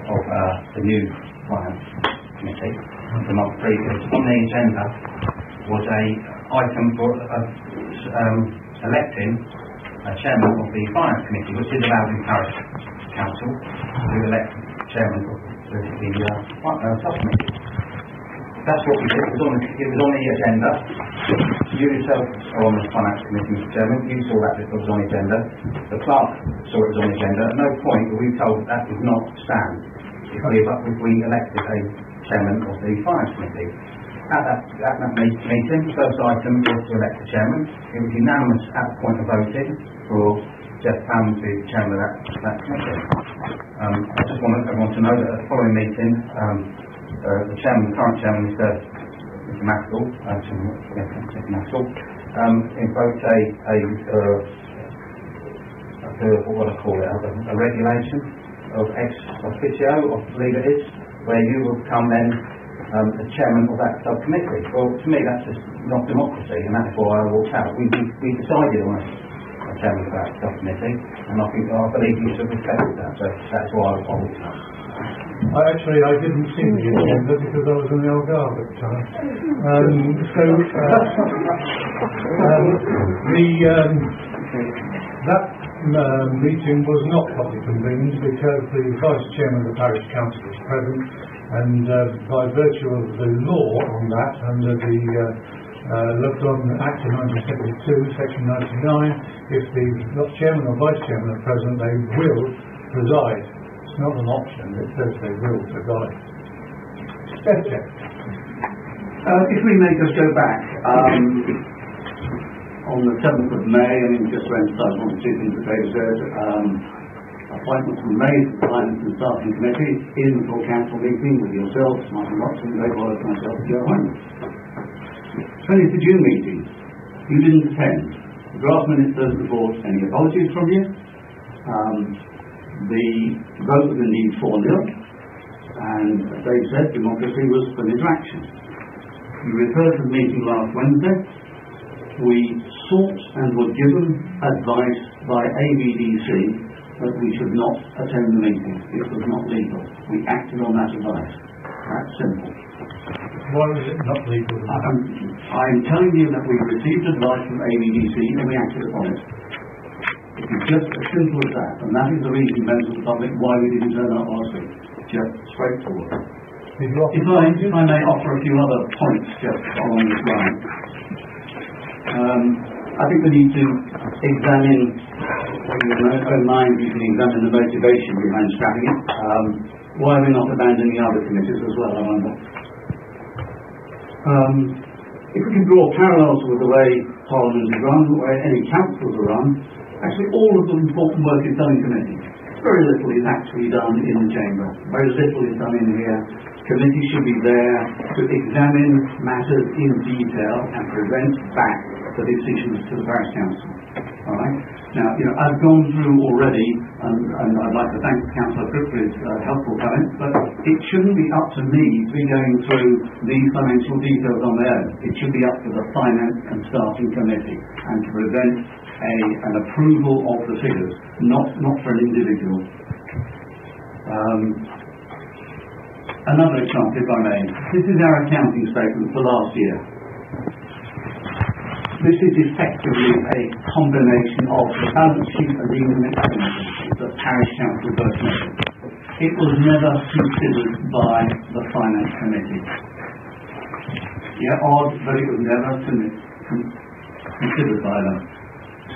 of, uh, the new finance committee, the month previous, on the agenda was a item for, uh, um, electing a chairman of the finance committee, which is allowed in parish council to elect chairman of the, the uh, subcommittee. That's what we did. It was on the, it was on the agenda. You yourself are on the finance committee, Mr. Chairman. You saw that it was on the agenda. The clerk saw it was on the agenda. At no point were we told that did not stand if we, if we elected a chairman of the finance committee. At that, at that meeting, the first item was to elect the chairman. It was unanimous at the point of voting for Jeff Pam to chairman of that, that committee. Um, I just want everyone to know that at the following meeting, um, uh, the chairman, the current chairman, Mr. Mr. Maxwell, uh, Mr. Maxwell, um, invoked a, a, uh, a, what I call it, a, a regulation of ex officio, I believe it is, where you will become then um, the chairman of that subcommittee. Well, to me, that's just not democracy, and that's why I walked out. We, we, we decided on a, chairman of that subcommittee, and I think, I believe you should respect that, so that's why I walked out. I actually, I didn't see the agenda because I was in the Algarve at the time. Um, so, uh, um, the, um, that uh, meeting was not properly convened because the vice chairman of the parish council was present and uh, by virtue of the law on that, under the uh, uh, Lovedown Act of 1972, section 99, if the chairman or vice chairman are present, they will preside. Not an option, it says they will preside. Steph check. Uh, if we may just go back, um, on the seventh of May, I mean, just to emphasise one or two things that David said, um, appointments were made to the Finance and Staffing Committee in the full council meeting with yourselves, Martin Watson, Dave myself, Joe Hyman. Twentieth of June meeting, you didn't attend. The draft doesn't report any apologies from you. Um, the vote was indeed four nil, and as Dave said, democracy was for interaction. You referred to the meeting last Wednesday. We sought and were given advice by AVDC that we should not attend the meeting. It was not legal. We acted on that advice. That's simple. Why was it not legal? I'm, I'm telling you that we received advice from AVDC and we acted upon it. It is just as simple as that. And that is the reason, members of the public, why we didn't turn up last week. Just straightforward. Did If I, if I may offer a few other points just along this line. Um, I think we need to examine, in your own own mind, you can examine the motivation behind scrapping it. Um, why are we not abandoning the other committees as well, I wonder? Um, if we can draw parallels with the way Parliament is run, the way any councils are run, actually all of the important work is done in committee. Very little is actually done in the chamber. Very little is done in here. Committee should be there to examine matters in detail and present back the decisions to the parish council. All right. Now, you know, I've gone through already, and, and I'd like to thank Councillor Cook for his uh, helpful comments, but it shouldn't be up to me to be going through these financial details on their own. It should be up to the Finance and Staffing Committee and to present a, an approval of the figures, not, not for an individual. Um, another example, if I may. This is our accounting statement for last year. this is effectively a combination of the balance sheet and income expenses that parish council both make. It was never considered by the finance committee. Yeah, odd, but it was never con- con- considered by them.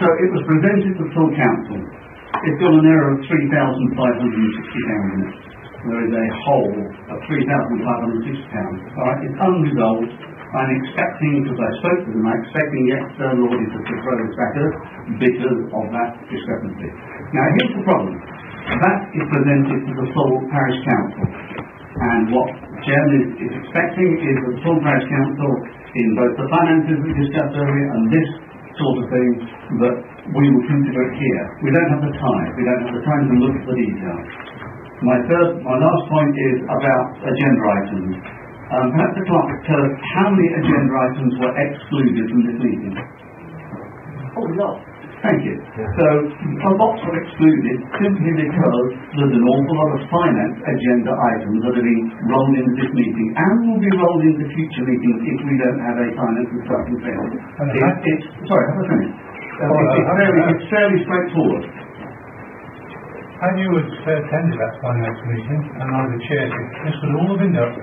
So it was presented to the full council. It's got an error of three thousand five hundred and sixty pounds in it. There is a hole of three thousand five hundred and sixty pounds. All right, it's unresolved. I'm expecting, because I spoke to them, I'm expecting the external auditor to throw this back at us because of that discrepancy. Now, here's the problem. That is presented to the full parish council. And what Chairman is, is expecting is that the full parish council in both the finances we discussed earlier and this sort of thing, that we will consider it here. We don't have the time. We don't have the time to look at the details. My third, my last point is about agenda items. Um, perhaps the clerk could tell us how many agenda items were excluded from this meeting? Oh, lots. Thank you. So, a lot were excluded simply because there's an awful lot of finance agenda items that are being rolled into this meeting and will be rolled into future meetings if we don't have a finance and structural fail. And It, that- it's, sorry, have I finished? Uh, Well, it's, uh, fairly, it's fairly straightforward. And you had attended that finance meeting, and I'd have chaired it. This would all have been with.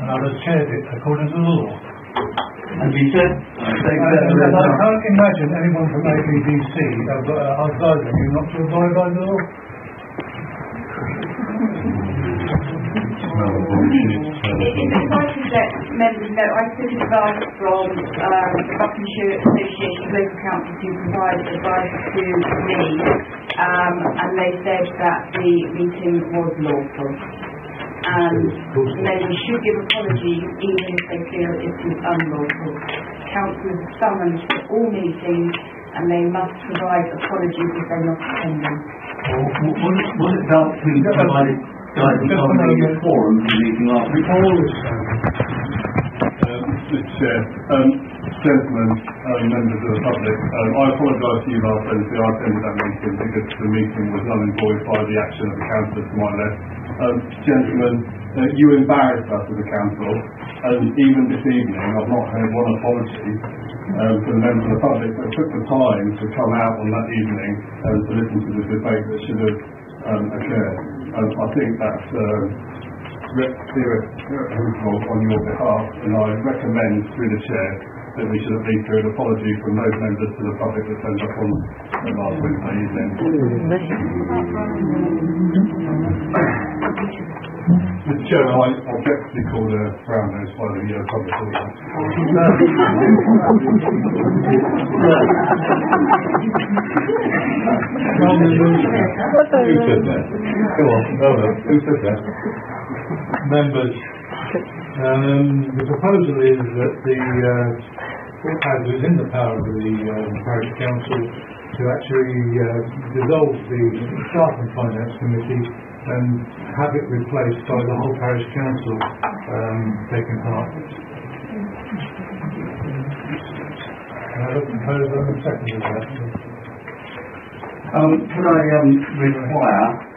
And I'd have chaired it according to the law. And we said, I say And that and I there is no- can't imagine anyone from AVDC uh, advising you not to abide by the law. If I could let members know, I took advice from um, the Buckinghamshire Association of Local Councils who provided advice to me, um, and they said that the meeting was lawful. And members should give apologies even if they feel it is unlawful. Councils are summoned to all meetings and they must provide apologies if they're not attending. Or w- Was it, was it felt to guidance on the forum meeting last week? Um, Mr Chair, um, gentlemen, um, members of the public, um, I apologise to you last Wednesday, I attended that meeting because the meeting was null and void by the action of the councillor to my left. Gentlemen, uh, you embarrassed us as a council, and even this evening, I've not heard one apology um, from the members of the public that took the time to come out on that evening and to listen to the debate that should have um, occurred. Um, I think that's um, irrefutable on your behalf, and I recommend through the chair that we should at least hear an apology from those members to the public that turned up on uh, last Wednesday evening. Mr Chairman, I object to be called a brown nose by the uh, public audience. *laughs* Who said that? Go on, hold on. Who said that? *laughs* Members, um, the proposal is that the, uh, is in the power of the um, parish council, to actually uh, dissolve the staff and finance committee and have it replaced by the whole parish council um, taking part. I second. Um, I, um, require,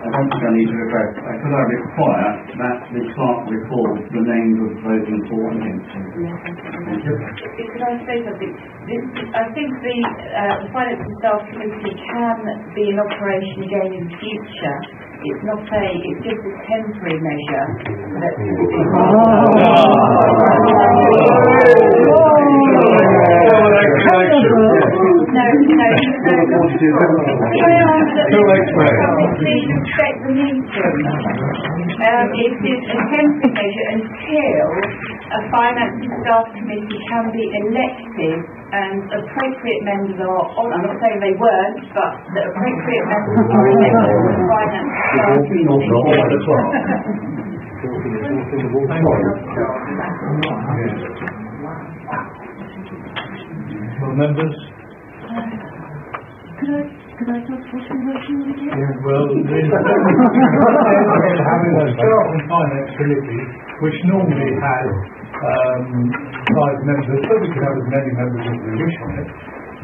I don't think I need to request, uh, could I require that the clerk record the names of voting for and against? Thank you. Could I say something? This, I think the, uh, the Finance and Staff Committee can be in operation again in the future. It's not a, it's just a temporary measure that. Ask that please respect the meeting? Um, it is a temporary measure until a finance and staff committee can be elected and appropriate members are on, I'm not saying they weren't, but the appropriate members are elected to the finance and staff committee. Well, members? Could I, could I talk what we were doing again? Well, *laughs* the, *laughs* *laughs* having a staff and finance committee, which normally has, um, five members, but we can have as many members as we wish on it,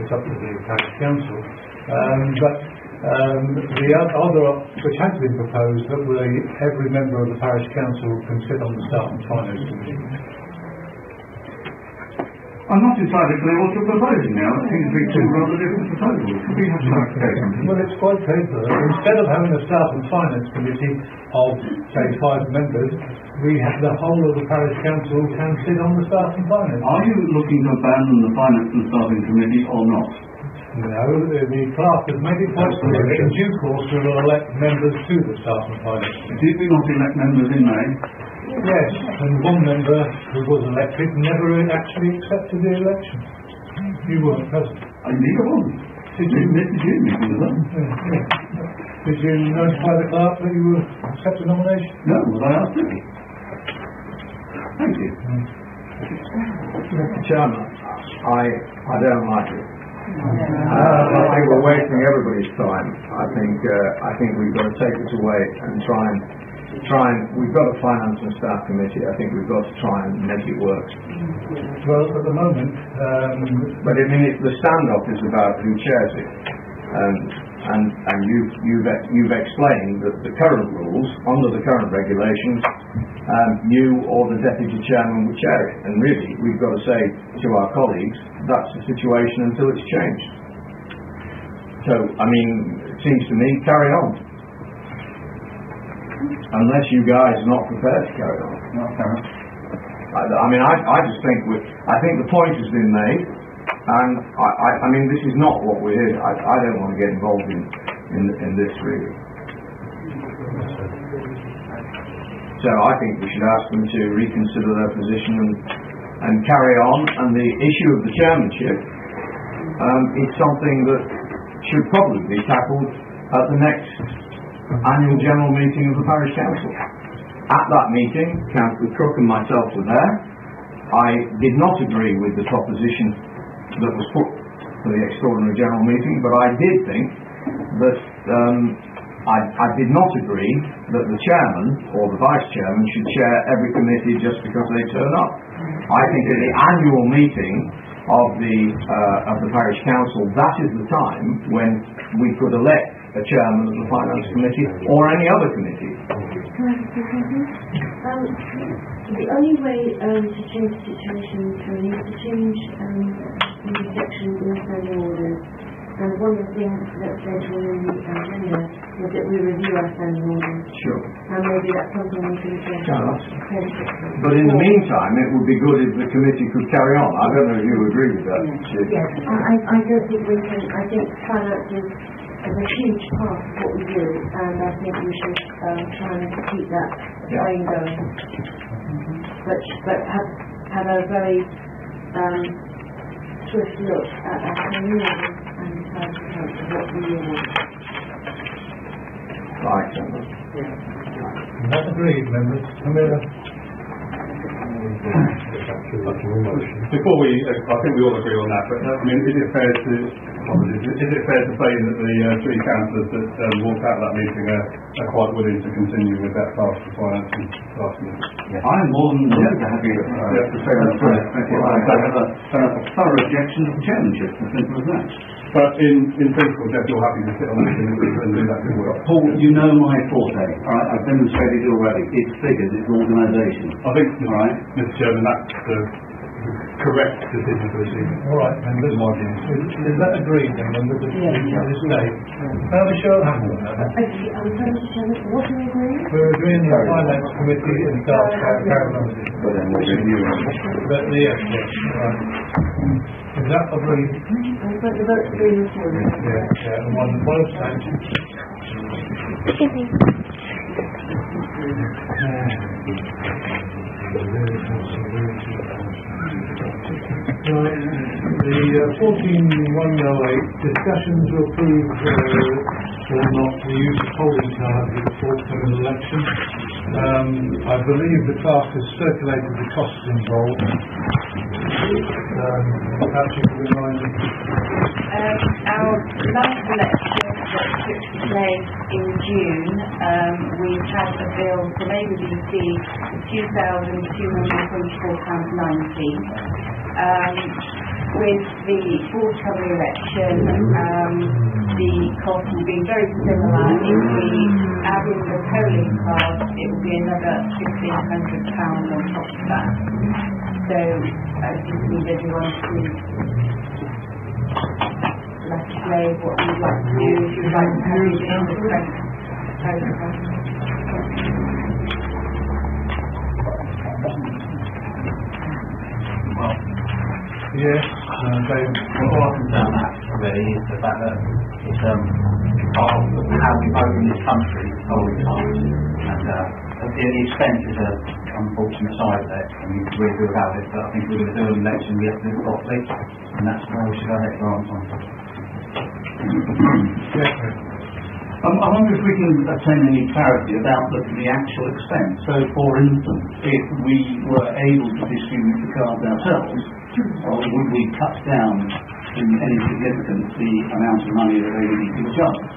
it's up to the parish council. Um, but, um, the other, op- which has been proposed, that we, every member of the parish council can sit on the staff and finance committee. I'm not entirely clear what you're proposing now. It seems it's being two rather different proposals. Could we have clarification? Well, it's quite simple. Instead of having a staff and finance committee of, say, five members, we have the whole of the parish council can sit on the staff and finance. Are you looking to abandon the finance and staffing committee or not? No, the the clerk has made it that in due course we will elect members to the staff and finance. Did we not elect members in May? Yes, and one member who was elected never actually accepted the election. You weren't present. I I wasn't. Did you, Mr. June, meeting with them? Yeah, yeah. Did you notify the clerk that you were accept the nomination? No, was I asked to? Thank you. Mr Chairman, I, I don't like it. Uh, I think we're wasting everybody's time. I think, uh, I think we've got to take this away and try and, try and, we've got a finance and staff committee, I think we've got to try and make it work. Well, at the moment, um, But I mean, it- the standoff is about who chairs it. Um, and, and you've, you've, you've explained that the current rules, under the current regulations, um, you or the deputy chairman would chair it. And really, we've got to say to our colleagues, that's the situation until it's changed. So, I mean, it seems to me, carry on. Unless you guys are not prepared to carry on. Enough. I, I mean, I, I just think we I think the point has been made, and I, I, I mean, this is not what we're here. I, I don't want to get involved in, in, in this really. So I think we should ask them to reconsider their position and, and carry on. And the issue of the chairmanship um, is something that should probably be tackled at the next annual general meeting of the parish council. At that meeting, Councillor Cook and myself were there. I did not agree with the proposition that was put for the extraordinary general meeting, but I did think that um, I, I did not agree that the chairman or the vice chairman should chair every committee just because they turn up. I think at the annual meeting of the uh, of the parish council, that is the time when we could elect a chairman of the finance committee or any other committee. Um, the only way um, to change the situation is to change um, the section in the standing orders. And one of the things that said on the agenda was that we review our standing orders. Sure. And maybe that's something we can address Yeah, that's- fairly quickly. But in the meantime, it would be good if the committee could carry on. I don't know if you agree with that. Yes, I, I don't think we can, I think finance is, is a huge part of what we do, and I think we should, um, try and keep that Yeah. train going. But, but have, have a very, um, swift look at our community and try to come what we really want. Right, gentlemen. that's agreed, members. Camilla? Before we, I think we all agree on that, but uh, I mean, is it fair to, is it fair to say that the uh, three councillors that um, walked out of that meeting are, are quite willing to continue with that task of finance and last meeting? I am more than have you, uh, to say that first. Thank you. I have a, a thorough objection to the chairmanship, as simple as that. But in, in principle, Jeff, you're happy to sit on this and, and do that good work? Paul, you know my forte, right? I've demonstrated it already. It's figures, it's organisation. I think, All right. Mr Chairman, that's the correct decision for this evening. All right, members. Is, is that agreed then, members, at this stage? Can I have a show of hands on that? Okay, I'm sorry, Mr. Chairman, what are we agreeing? We're agreeing the finance committee and staff shall carry on with. But then we'll review it. But the, yes, yes, right. Is that agreed? I thought the vote's agreeing this morning. Yeah, yeah, and one, one abstention. Right, the uh, fourteen one oh eight, discussions to approve, uh, or not the use of polling cards at the forthcoming election. Um, I believe the clerk has circulated the costs involved. Um, perhaps you can remind me. Um, our last election that took place in June, um, we had a bill from AVDC of £2,224.90. Um, with the forthcoming election, um, the cost will be very similar. If we add in the polling cards, it will be another £1,500 on top of that. So I just need everyone to let us know what you'd like to do, if you'd like to have it in the press proposal. Yes, uh, Dave, What I can say on that really is the fact that it's um, part of how we vote in this country all the time. And uh, the, the expense is a unfortunate side of it, and we we do about it, but I think we're going to do an election, we have to do it properly, and that's why we should have it grant on. Um, I wonder if we can obtain any clarity about the, the actual expense. So, for instance, if we were able to distribute the cards ourselves, or would we cut down in any significance the amount of money that they would need to charge?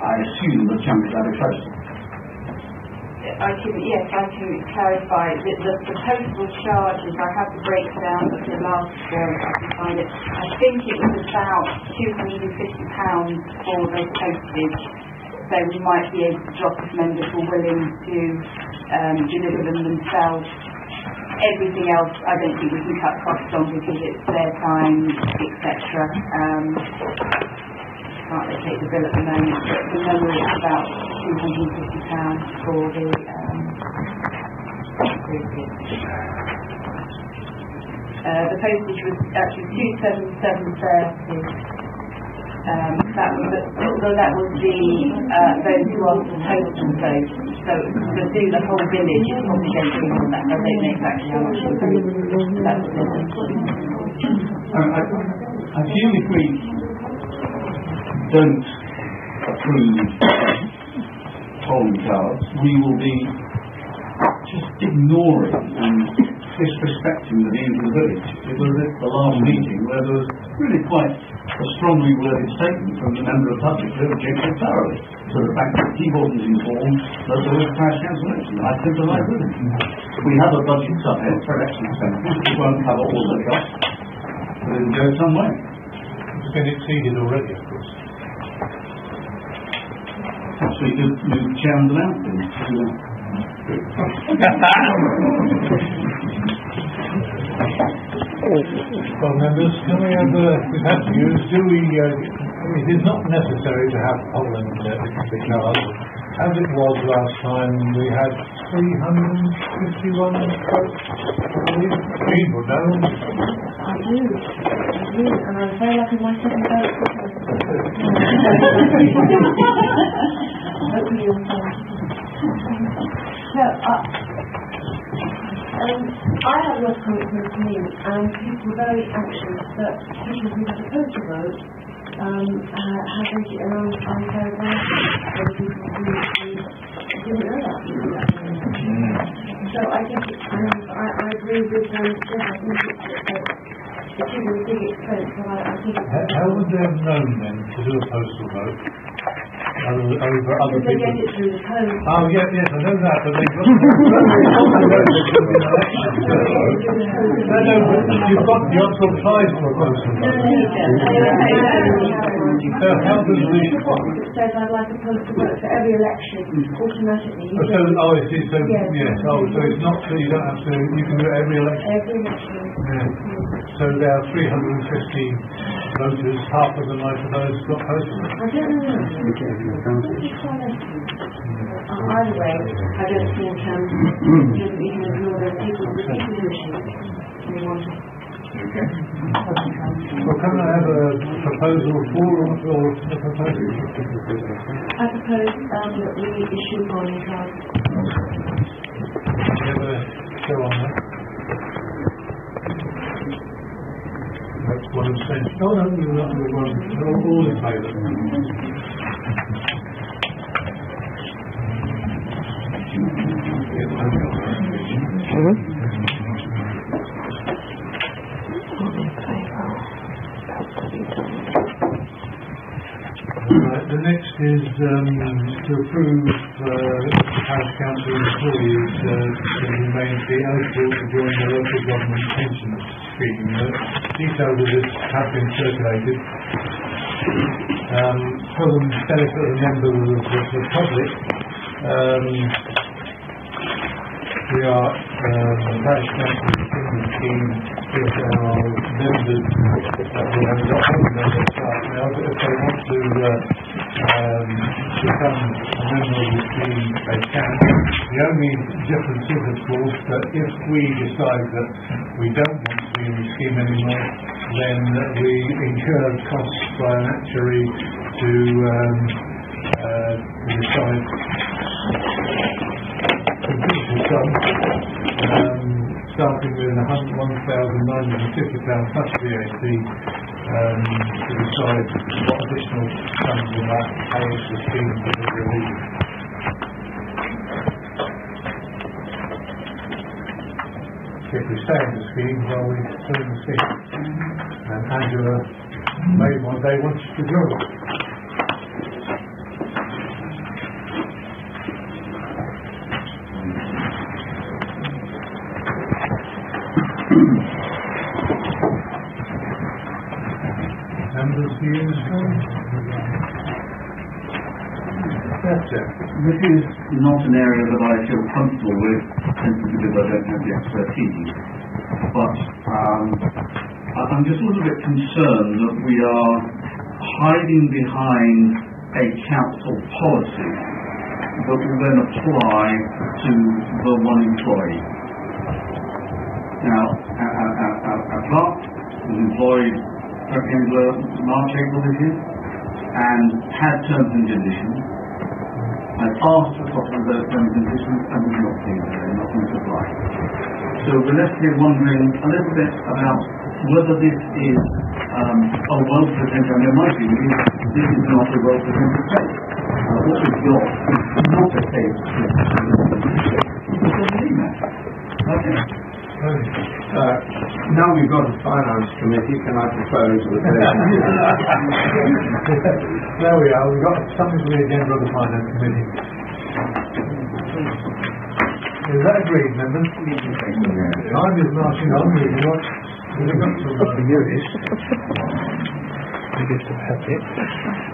I assume the chunk is out of postal. I can, yes, I can clarify that the, postal charges, I have the breakdown of the last bill, I can find it. I think it was about two hundred and fifty pounds for the postage. So we might be able to drop if members were willing to, um, deliver them themselves. Everything else, I don't think we can cut costs on because it's their time, et cetera. Um, can't locate the bill at the moment, but the number is about two hundred and fifty pounds for the, um, uh, the postage was actually two seven seven thirty. Um, that although that was the, uh, those who are postal vote, so to do the whole village, it's probably going to than that, I don't know exactly how much. That was it. Um, I, I feel if we don't approve polling cards, we will be just ignoring and disrespecting the views of the village. It was at the last meeting where there was really quite a strongly worded statement from the member of public who objected thoroughly to the fact that he wasn't informed that there was a parish council election. I sympathise with him. We have a budget subhead for election expenses, which won't cover all the costs, but it'll go some way. it's been exceeded already, of course. Perhaps we could move the chairman's announcement. *laughs* *laughs* Well, members, can we have, uh, we've views, do we, uh, it is not necessary to have Poland uh, the. As it was last time, we had three hundred and fifty-one votes, I believe, people. I do, I do, and I'm very lucky my second vote. *laughs* Hopefully you'll find. So, uh, um, I have lots of commitment to and people are very anxious that people who are supposed to vote, um, uh, have voted around on their voting, or people who, didn't know that. So I think, um, I, I agree with, um, Jeff, I think it's, uh, a big expense, but I, I think. How, how would they have known then to do a postal vote? Over, over other Because they people? get it through the post. Oh, yes, yes, I know that, but they've *laughs* got, they've got the election to. No, no, but you've got the odds on five for a postal vote. So how does the, It says I'd like a postal vote for every election, automatically. Oh, so, oh, I see, so, Yes. yes, oh, so it's not that you don't have to, you can do it every election. Every election. Yeah. So there are three hundred and fifty voters, half of them, I suppose, got postal. I don't know. It's quite a- Either way, I don't think, um, we can ignore the people who should. We want to. Well, can I have a proposal for or or the proposal? I propose, um, that we issue bonding cards. You have a show on that? That's one abstention. No, no, you're not, you're one, all all in favour. Um, to approve uh, parish council employees uh, to remain to be eligible to join the local government pension scheme. The details of this have been circulated. Um, for the benefit of the members of the, the public, um, we are, um, parish council scheme if there are members that we have got members now, but if they want to uh, um, become a member of the. The only difference is, of course, that if we decide that we don't want to be in the scheme anymore, then we incur costs by an actuary to um, uh, to decide completely sum, um, starting with a hundred, one thousand nine hundred and fifty pounds plus VAT, um, to decide what additional sums we might pay into the scheme for the relief. If we stay in the scheme, well, we stay in the scheme. And Angela may one day want us to join. This is not an area that I feel comfortable with, simply because I don't have the expertise. But um, I'm just a little bit concerned that we are hiding behind a council policy that will then apply to the one employee. Now, a clerk was employed end March, April this year, and had terms and conditions. I asked for copies of those terms and conditions and was not being there, not being supplied. So we're left here wondering a little bit about whether this is um, a well-presented, and in my view, this this is not a well-presented case. Uh, what we've got is not a case. It's an email. Okay. Uh, now we've got a finance committee, can I propose that. *laughs* There we are, we've got something to the agenda of the finance committee. Is that agreed, members? I'm just marching on, we've got, we've got some units. Biggest of habits.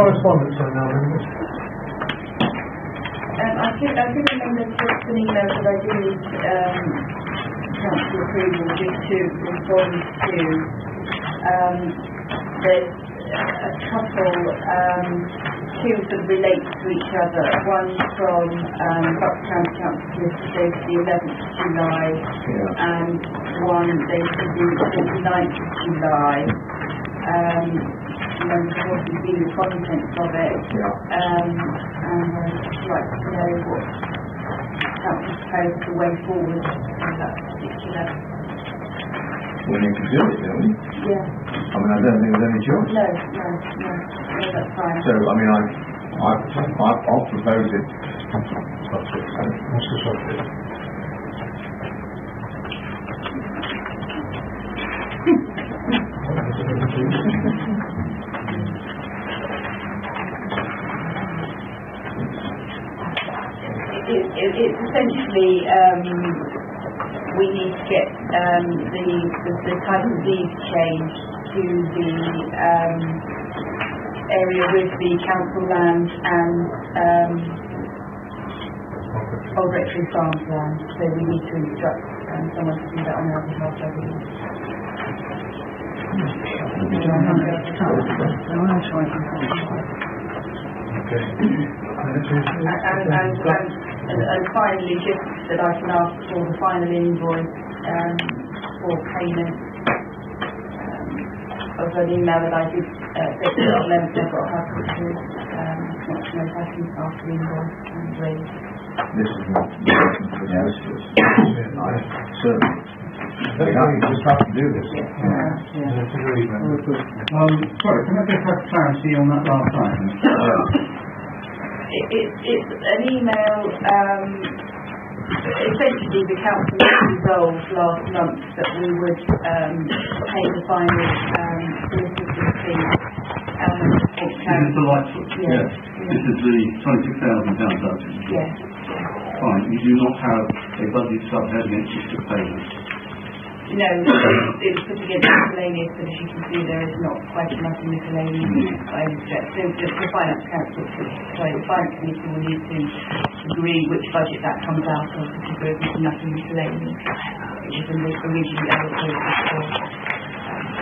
correspondence I now, members. Um, I could, I could remember just an email that I did, um, council approval just to respond to, um, there's a couple, um, two sort of relate to each other. One from, um, Bucks County Council Solicitor dated the eleventh of July, and one dated the 29th of July. Um, and what has been the contents of it. Um, and I'd like to know what council proposed the way forward for that particular, We need to do it, don't we? yeah, I mean, I don't think there's any choice. no, no, no, no, that's fine. So, I mean, I, I, I- I'll propose it. What's the subject? It, it, it's essentially, um, we need to get, um, the, the, the type of changed to the, um, area with the council land and, um, Old Rectory Farms land, so we need to instruct, um, someone to do that on our behalf, I believe. Okay. And, and, and, and, and finally, just that I can ask for the final invoice, um, for payment, um, of an email that I did, uh, say to the members, I've got to have put through, um, not to know if I can ask the invoice and raise. this is not working for the solicitors. I certainly, we have, we just have to do this. That's agreed, members. Um, sorry, can I just have clarity on that last item? It, it's, it's an email, um, essentially the council resolved last month that we would, um, pay the final, um, solicitor's fee. Um, This is the. Lightfoot? Yes. This is the twenty-six thousand pound budget? Yes. Fine, you do not have a budget subheading interest of payments? No, it was put against miscellaneous, but as you can see, there is not quite enough in miscellaneous. I object, so the the finance council, sorry, the finance committee will need to agree which budget that comes out of, because there is enough miscellaneous, which is originally allocated for.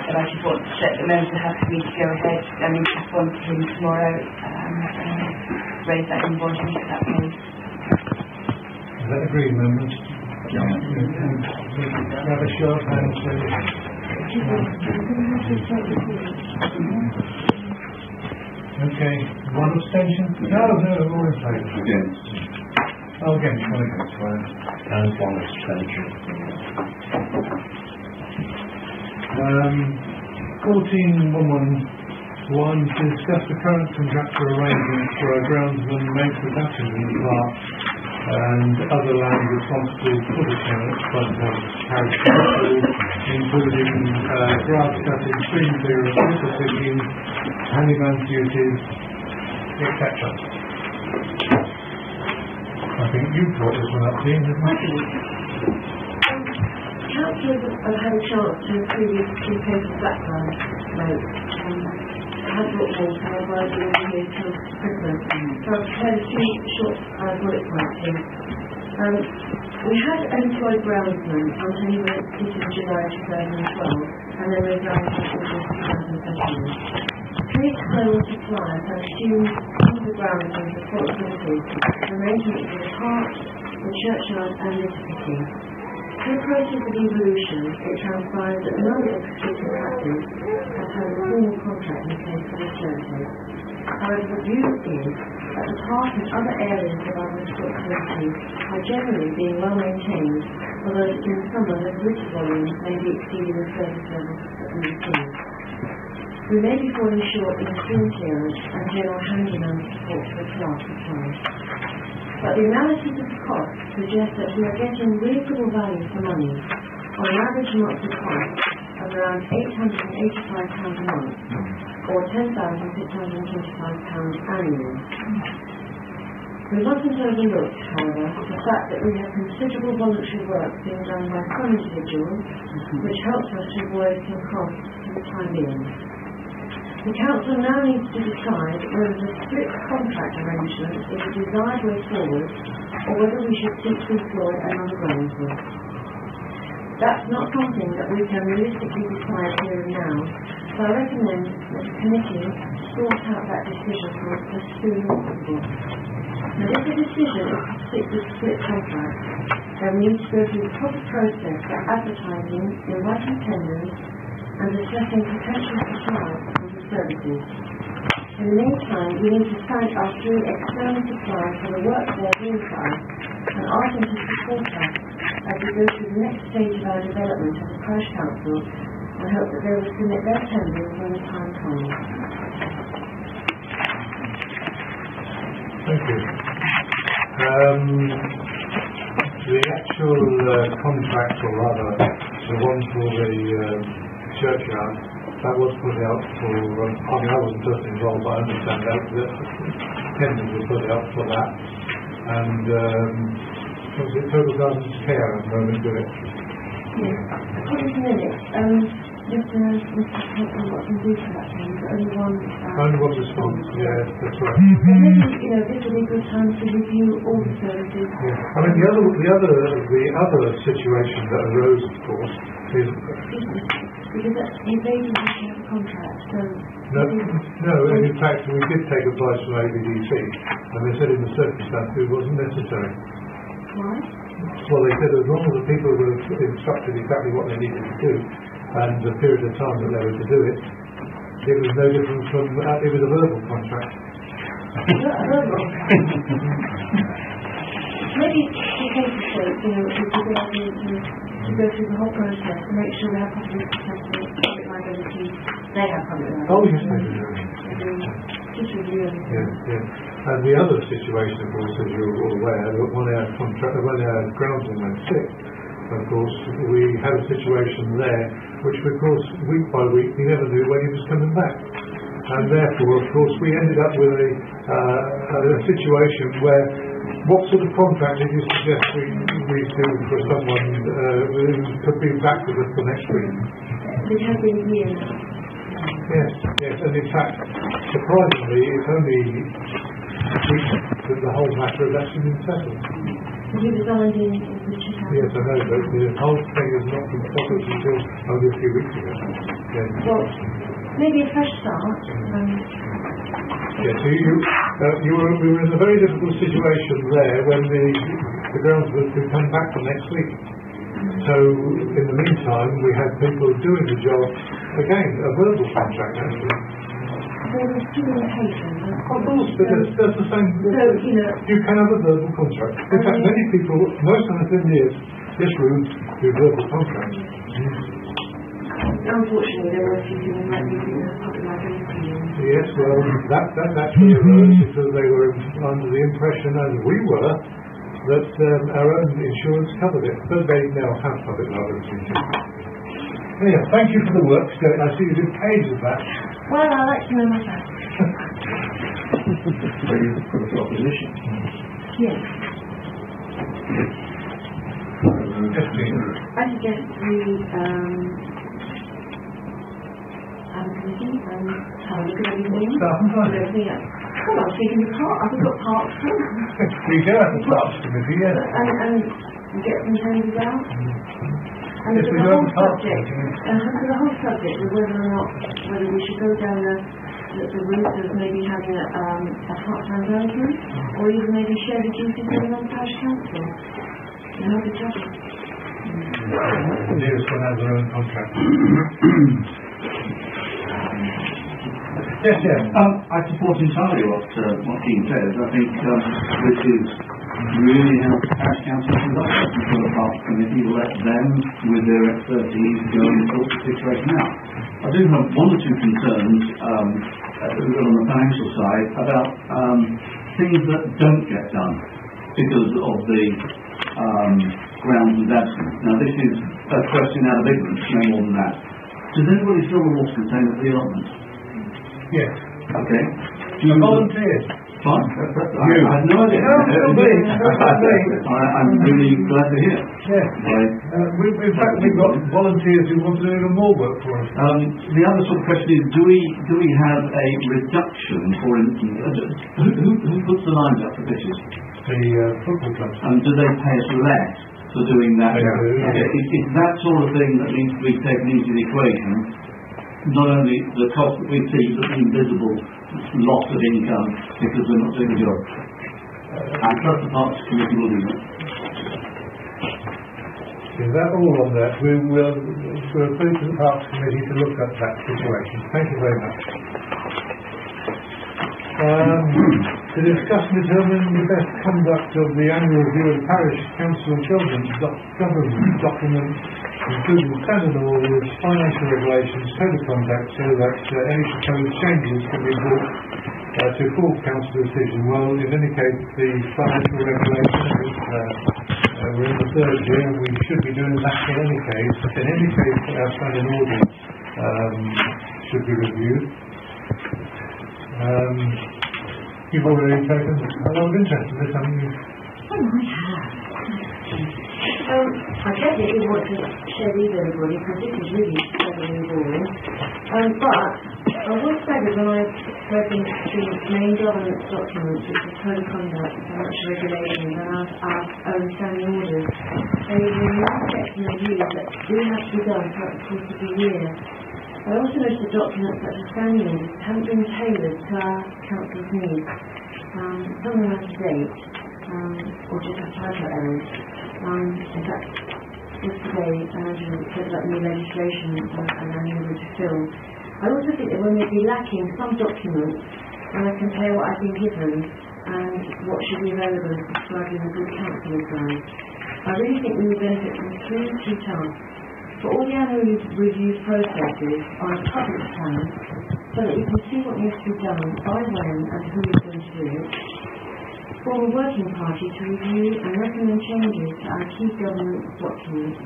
But I just want to let the members have for me to go ahead and respond to him tomorrow, um, and raise that invoice and get that paid. Is that agreed, members? Yeah. Have a show of hands. Okay, one abstention? No, no, all in favour. Against? Oh, against, one against, fine. And one abstention. Um, fourteen one one one, to discuss the current contractual arrangements for a groundsman make reductions in the park and other land responsible for the tenants, but um, council, including, uh, grass cutting, stream clearance, water picking, handyman duties, etc. I think you brought this one up, Dean, didn't you? Councillors have had a chance to previously take a background note. I brought more, so I've already here. So I've prepared a few short uh, bullet points here. Um, we had employed groundsman until he was in July 2012, and then resigned in August 2013. Trade Clothes Suppliers have assumed groundsman's responsibilities arrangements for the park, the churchyard, and the city. The process of evolution, it transpired that none of the exclusive practice has had a formal contract in place for the services. However, the view is that the park and other areas of our responsibility are generally being well maintained, although in summer the risk volumes may be exceeding the service levels that we receive. We may be falling short in stream clearance and general handyman support for class supplies. But the analysis of the cost suggests that we are getting reasonable value for money on an average monthly cost of around £885 a month or £10,625 annually. We mustn't overlook, however, the fact that we have considerable voluntary work being done by some individuals, which helps us to avoid some costs for the time being. The council now needs to decide whether the split contract arrangement is a desired way forward or whether we should seek to employ another groundsman. That's not something that we can realistically decide here and now, so I recommend that the committee sort out that decision for us as soon as possible. Now, if the decision is to stick with split contract, then we need to go through the proper process for advertising, inviting tenders, and assessing potential suppliers services. In the meantime, we need to thank our three external suppliers for the work they are doing for us and ask them to support us as we go through the next stage of our development as a parish council and hope that they will submit their tenders when the time comes. Thank you. Um, the actual uh, contract, or rather, the one for the um, churchyard, that was put out for, um, I mean, I wasn't personally involved, but I understand that, that tenders were put out for that. And, um, was it Total Gardens Care at the moment, do it? Yes, according to minutes, um, Mr. Mr. Hilton got some detail actually, but only one. uh, Only one response, yes, that's right. But maybe, you know, this would be a good time to review all the services. Yeah. I mean, the other, the other, the other situation that arose, of course, is Because you have a contract, so. No, no, and in fact, we did take advice from AVDC, and they said in the circumstances it wasn't necessary. Why? Well, they said as long as the people were instructed exactly what they needed to do, and the period of time that they were to do it, it was no different from, uh, it was a verbal contract. *laughs* maybe case of sake, you know, it would be a to, go through the whole process and make sure we have public assessment, public Oh, yes. Yes, yes. And the other situation, of course, as you're all aware, that when our contract, when our groundsman went sick, of course, we had a situation there, which of course, week by week, we never knew when he was coming back. And therefore, of course, we ended up with a, uh, a situation where what sort of contract did you suggest we, we do for someone uh, who could be back with us the next week? It has been years. Yes, yes, and in fact, surprisingly, it's only recent that the whole matter has actually been settled. Have you resigned in, in Yes, I know, but the whole thing has not been settled until only a few weeks ago. Yes, Well, maybe a fresh start. Um, yes, so you, uh, you were, we were in a very difficult situation there when the, the grounds were to come back for next week. So, in the meantime, we had people doing the job, again, a verbal contract actually. there was communication. Of course, but that's, that's the same. So, you know, You can have a verbal contract. In fact, many people, most of us in this, this room, do verbal contracts. unfortunately, there were a few people like using the public liability. and- Yes, well, that, that actually arose mm-hmm. because they were under the impression, as we were, that um, our own insurance covered it, but they now have public liability insurance. Yeah, thank you for the work, Stuart. I see you did pages of that. Well, I like to know my facts. *laughs* Ready for the proposition. Yes. Yes. I suggest we, um, have a committee and have a look at everything. Staff and Put finance. everything up. I was thinking the park, I think got parks too. We do have a parks committee, yes. And, and get changes out. And Yes, we the whole subject, and the whole subject of whether or not, whether we should go down the, the, the route of maybe having a, um, a part-time groundsman, or even maybe share the duties with the non-parish council. You know, the judge. Nearest one has their own contract. *clears throat* *clears throat* Yes, *laughs* yes. Um, I support entirely what, uh, what Dean says. I think, um, this is really how parish councils conduct it. For the parks committee, let them, with their expertise, go and sort the situation out. I do have one or two concerns, um, on the financial side about, um, things that don't get done because of the, um, grounds and absence. Now, this is a question out of ignorance, no more than that. Does anybody fill the water container the allotment? Yes. Okay. Do You volunteered. Fine. That- that- I You. I had no idea. No, no, me. No, not me. I- I'm really glad to hear. Yes. Right. Uh, we, in fact, we've got volunteers who want to do even more work for us. Um, the other sort of question is, do we do we have a reduction, for instance, uh, who, who, who puts the lines up for pitches? The uh, football clubs. And do they pay us less for doing that? Yeah. Okay, it, it's that sort of thing that needs to be taken into the equation. Not only the cost that we see, but the invisible loss of income because we're not doing the job. I trust the Parks Committee will do that. Is that all on that? We will, we'll to the Parks Committee to look at that situation. Thank you very much. Um, to discuss and determine the best conduct of the annual review of parish council and children's doc- government including orders, financial regulations, code of conduct, so that uh, any proposed changes can be brought uh, to full council decision. Well, in any case, the financial regulations, uh, uh, we're in the third year and we should be doing that in any case. In any case, our standard orders um, should be reviewed. Um, you've already taken a lot of interest in this, haven't you? Oh, I have. Um, I definitely want to share with everybody because this is really very boring. Um, but I was staggered when I read the the main governance documents, which is code of conduct, financial regulations, and our, our own standing orders. They were not section of reviews that do have to be done throughout the course of the year. I also noticed that documents such as standing orders haven't been tailored to our council's needs. Um, some are out of date, um, or just have typo errors. Um, in fact, just today, Andrew said about new legislation and needed to fill. I also think that we may be lacking some documents when I compare what I've been given and what should be available as described in the good councillor guide. I really think we will benefit from three key tasks. For all the annual review processes on a public plan, so that you can see what needs to be done, by when and who is going to do it. Form a working party to review and recommend changes to our key government documents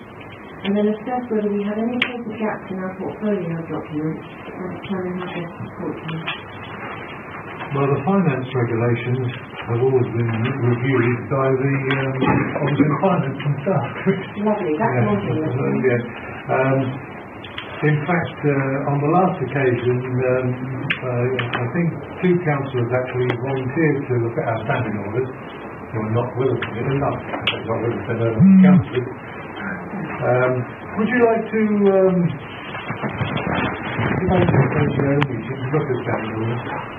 and then assess whether we have any important gaps in our portfolio of documents and determine how best to support them. Well, the finance regulations have always been reviewed by the, um, Office of Finance and. Lovely, that's Yeah, one thing. yeah. Um, in fact, uh, on the last occasion, um, uh, I think two councillors actually volunteered to look at our standing orders. They were not willingly enough, they were not willing to know councillors. Um, would you like to, um, you?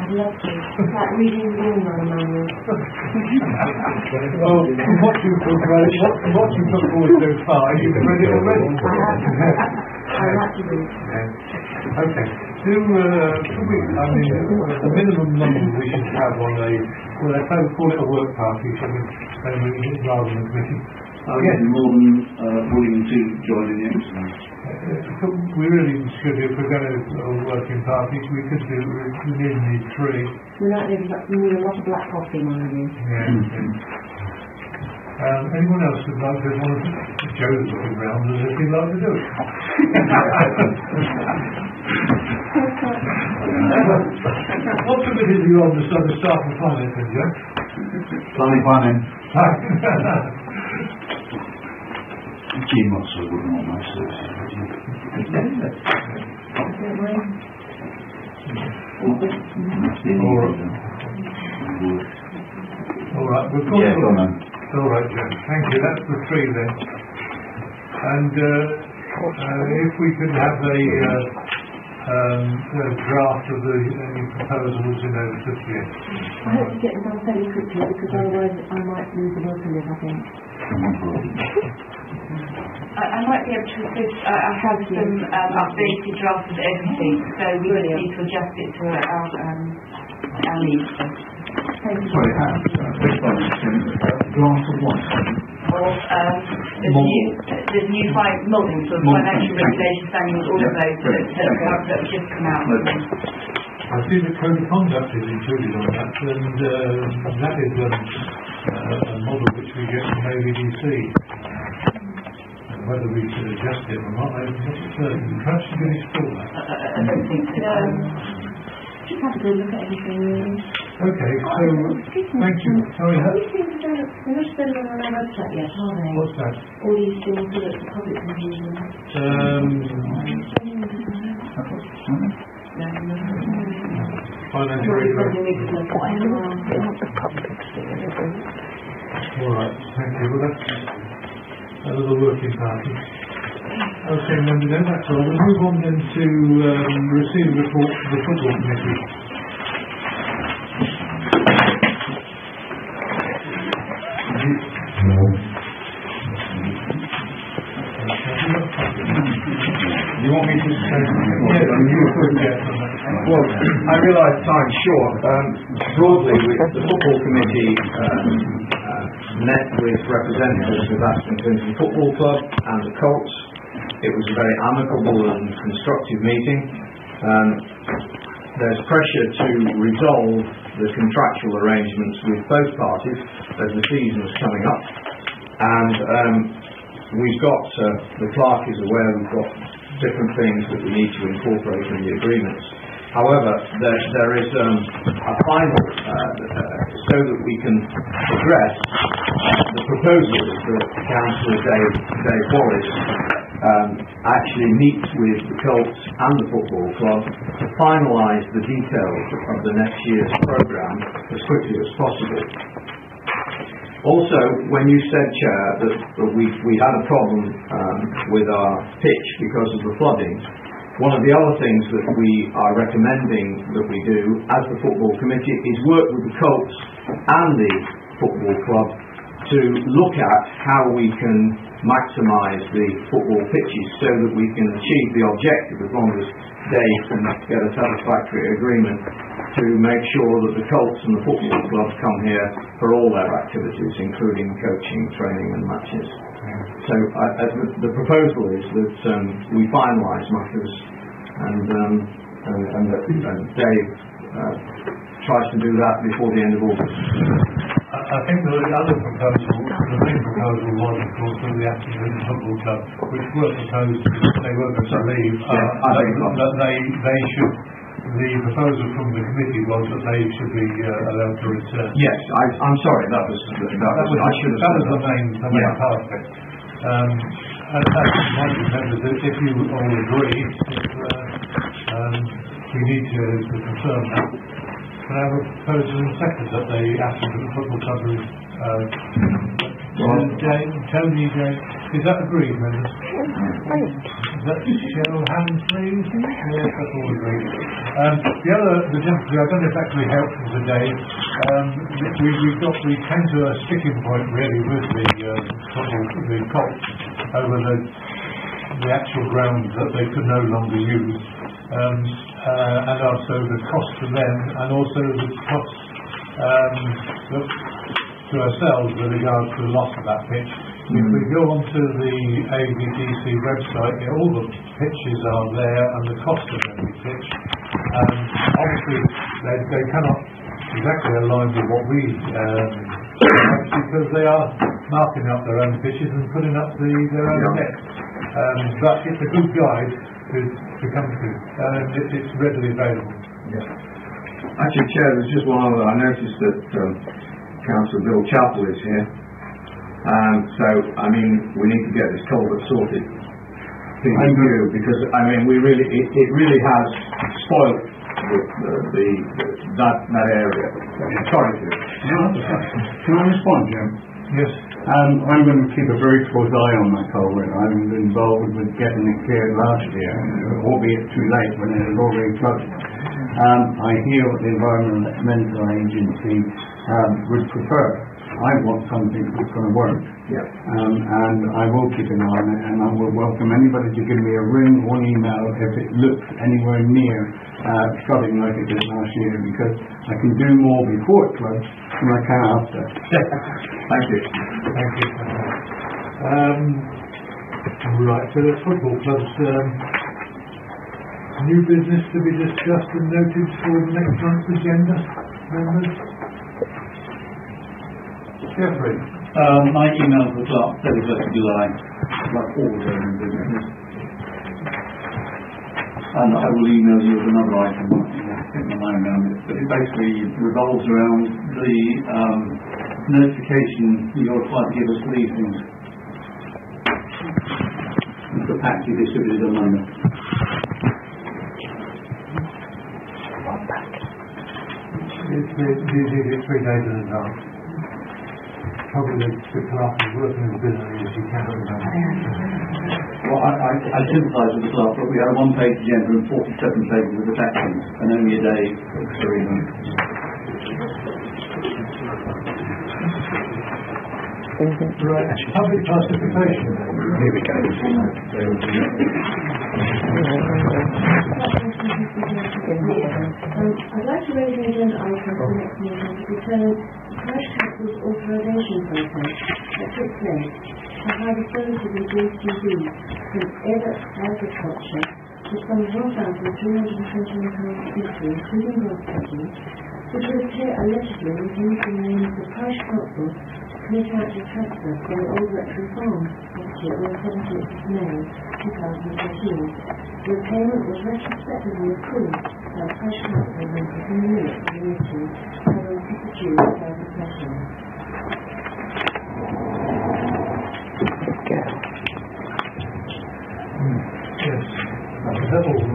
I'd love to. Like reading room manual. Well, what you've put, what, what you've put forward so far, you've read it already. I like to read. Yeah. Okay. Do, uh, we, I mean, the minimum number we should have on a, well, they call call it a work party, should we, um, rather than a committee? I'll more than uh, willing to join in the exercise. We really should, if we're going to work in parties, we could do, we need need three. We like to, we need a lot of black coffee, mind you. Yeah. Um, anyone else would like to, want to, Joe's looking round as if he'd like to do it. What committee are you on, the the staff and finance, then, Joe? Planning, planning. Gene Russell wouldn't want my services, would you? Don't mind. All right. Would. All right, we've got. Yeah, go on. All right, Joe, thank you, that's the three then. And, uh, uh, if we could have a, uh, um, a draft of the, any proposals in over to you. I hope to get them done fairly quickly because otherwise I might lose the will to live, I think. I, I might be able to assist, I, I have some um, updated drafts of everything, so we just need to adjust it to our, um, our needs. Thank you. Sorry, uh, beg pardon, uh, draft of what? Or, um, there's new, there's new fi- multi, sort of financial thank you. regulations, planning, all of those great, that, that, have- that have just come out. Okay. I see the code of conduct is included on that, and, uh, that is, um, uh, a model which we get from AVDC. And Whether we should adjust it or not, I'm not certain, perhaps you can explore that. I, I, I don't think so. Um, just have a good look at everything really. Okay, so, thank you, sorry, Have huh? you seen the, they're not spelling on our website yet, are they? what's that? All these things that the public can use them. Um, financial regulation. All right, thank you. Well, that's another working party. Okay, then, then that's all. We'll move on then to um, receive the report from the football committee. You want me to say? Yeah, you could get. Well, I realise time's short. Um, broadly, we- the football committee um, met with representatives of Aston Clinton Football Club and the Colts. It was a very amicable and constructive meeting. Um, there's pressure to resolve the contractual arrangements with both parties as the season is coming up. And um, we've got, uh, the clerk is aware we've got different things that we need to incorporate in the agreements. However, there, there is um, a final, uh, uh, so that we can address the proposals that Councillor Dave, Dave Wallace um, actually meets with the Colts and the football club to finalise the details of the next year's programme as quickly as possible. Also, when you said, Chair, that, that we, we had a problem um, with our pitch because of the flooding, one of the other things that we are recommending that we do as the football committee is work with the Colts and the football club to look at how we can maximise the football pitches so that we can achieve the objective as long as Dave can get a satisfactory agreement to make sure that the Colts and the football clubs come here for all their activities, including coaching, training and matches. So I, I, the, the proposal is that um, we finalise matters and, um, and, and that and Dave uh, tries to do that before the end of August. I I think the other proposal, the main proposal was, of course, that the Aston Football Club, which were proposed, they were going to leave, uh, Yeah, I that beg your pardon. that they, they should, the proposal from the committee was that they should be uh, allowed to return. Yes, I, I'm sorry, that was, that That was, I should have that was the main, the main Yeah. part of it. Um, and I members, if you all agree, if, uh, um, we need to, to confirm that. Can I have a proposal and second that they asked for the Aston Football Club is, uh, Jane, Tony, Jane, is that agreed, members? Is that show of hands, please? Yes, that's all agreed. Um, the other, the gentleman, I don't know if that actually helps us today, um, we, we've got, we came to a sticking point really with the, uh, the Colts over the, the actual ground that they could no longer use. Um, uh, and also the cost to them and also the cost, um, that to ourselves with regard to the loss of that pitch. If we go onto the AVDC website, yeah, all the pitches are there and the cost of every pitch. Um, obviously, they, they cannot exactly align with what we um, because they are marking up their own pitches and putting up the, their own Yeah. nets. Um, but it's a good guide to, to come to, and it, it's readily available. Actually, Chair, there's just one other, I noticed that, um, Councillor Bill Chappell is here. Um, so, I mean, we need to get this culvert sorted. With you, because, I mean, we really, it, it really has spoilt the, the, the, that, that area. Sorry to. Can I respond, Jim? Yes. Um, I'm going to keep a very close eye on that culvert. I'm involved with getting it cleared last year, albeit too late when it had already flooded. Um, I hear what the Environmental Agency um, would prefer. I want something that's going to work. Yeah. Um, and I will keep an eye on it, and I will welcome anybody to give me a ring or an email if it looks anywhere near uh, flooding like it did last year, because I can do more before it floods than I can after. *laughs* Thank you. Thank you. Um, right, so the football club's, um, new business to be discussed and noted for next month's agenda, members? Jeffrey? Um, my email to the clerk, thirty first of July, like all the own businesses. And I will email you with another item, I think my mind around it, but it basically revolves around the, um, notification you're required to give us for these things. The pack you distributed on Monday. It's, it's, it's, it's three days in advance. Probably the, the clerk is working as busily as she can at the moment. Well, I, I, I sympathise with the clerk, but we had a one-page agenda and forty-seven pages of attachments, and only a day for reading. Right, public participation. Here we go. Um, I'd like to raise an agenda item for the next meeting to return authorization process that took place to hide the services induced from Abbott Agriculture to some 1,320 local people, including Glasgow, which would appear allegedly was used the name of the parish council to commit out the transfer from the Old Rectory Farm property on the 17th of May 2013. The payment was retrospectively approved by the parish council members in the minutes of the meeting held on 5th of June 2013. That's that all.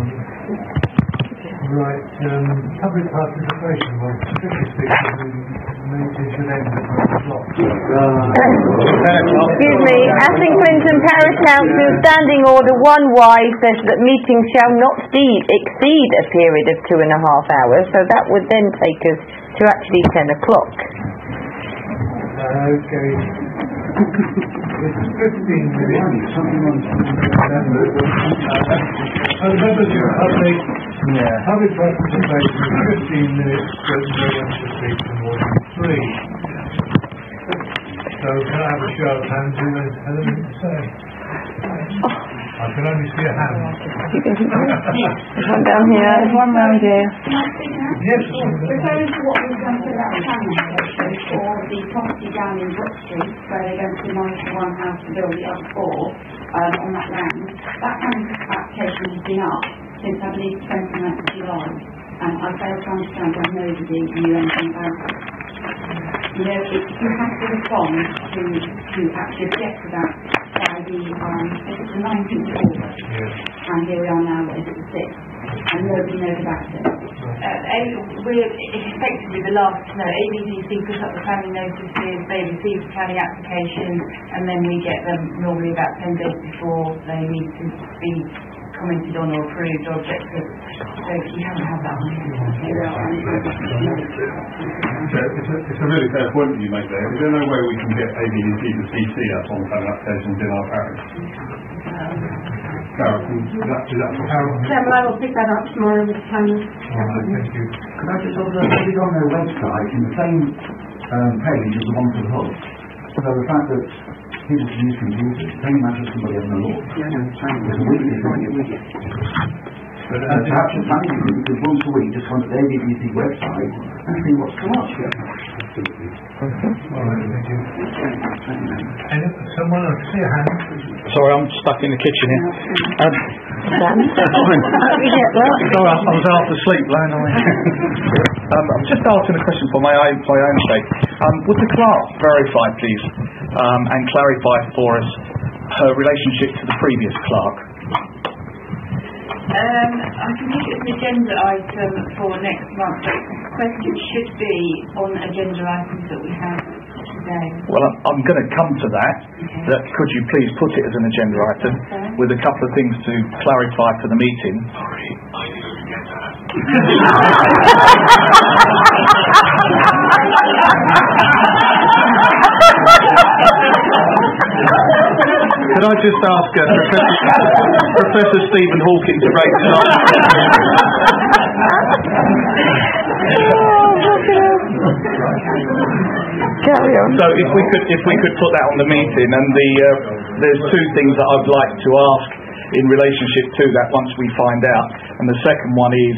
Right, um, public participation, well, strictly speaking, the meeting should end at nine o'clock. Excuse me, Aston Parish Council Standing Order one Y says that meetings shall not exceed, exceed a period of two and a half hours, so that would then take us to actually ten o'clock. Okay. *laughs* It's fifteen minutes. Uh, uh, members of public Yeah. Public participation is fifteen minutes, but no one should speak for more than three. So can I have a show of hands who anything to say? I can only see a hand. There's one down here. There's one round here. Yes. Referring to what we've done for that planning application for the property down in Brook Street, where they're going to demolish one house and build the other four, um, on that land. That planning application has been up since I believe twenty-ninth of July, and I fail to understand why nobody knew anything about it. You know, it, you have to respond to, to actually object to that by the, um, I think it's the nineteenth of August. Yes. And here we are now, what is it, the sixth, and nobody knows about it. Uh, A- we're effectively the last, no, AVDC put up the planning notices, they receive the planning applications, and then we get them normally about ten days before they need to be commented on or approved or objected. So you haven't had that one. Here we are, and it's- It's a, it's a, it's a really fair point that you make there. Is there no way we can get AVDC to CC us on planning applications in our parish? Carole, is that, is that Carole, Chairman, I will pick that up tomorrow with the planners. all right, thank you. Could I just observe, it is on their website, in the same um, page as the one for the hub. So the fact that people can use computers, same matter as somebody having a look. There's a weekly But uh, perhaps a planning group once a week just go to the AVDC website and see what's come up. All right, thank you. Any, someone, I see a hand. Sorry, I'm stuck in the kitchen here. Um, you sorry, I was half asleep, lying away. um, I'm just asking a question for my own, my own sake. Um, would the clerk verify, please, um, and clarify for us her relationship to the previous clerk? Um, I can make it an agenda item for next month, but questions should be on agenda items that we have today. Well, I'm, I'm going to come to that. That could you please put it as an agenda item with a couple of things to clarify for the meeting? Could I just ask uh, Professor, Professor Stephen Hawking to break this *laughs* up? Carry on. So if we could, if we could put that on the meeting, and the, uh, there's two things that I'd like to ask in relationship to that once we find out. And the second one is,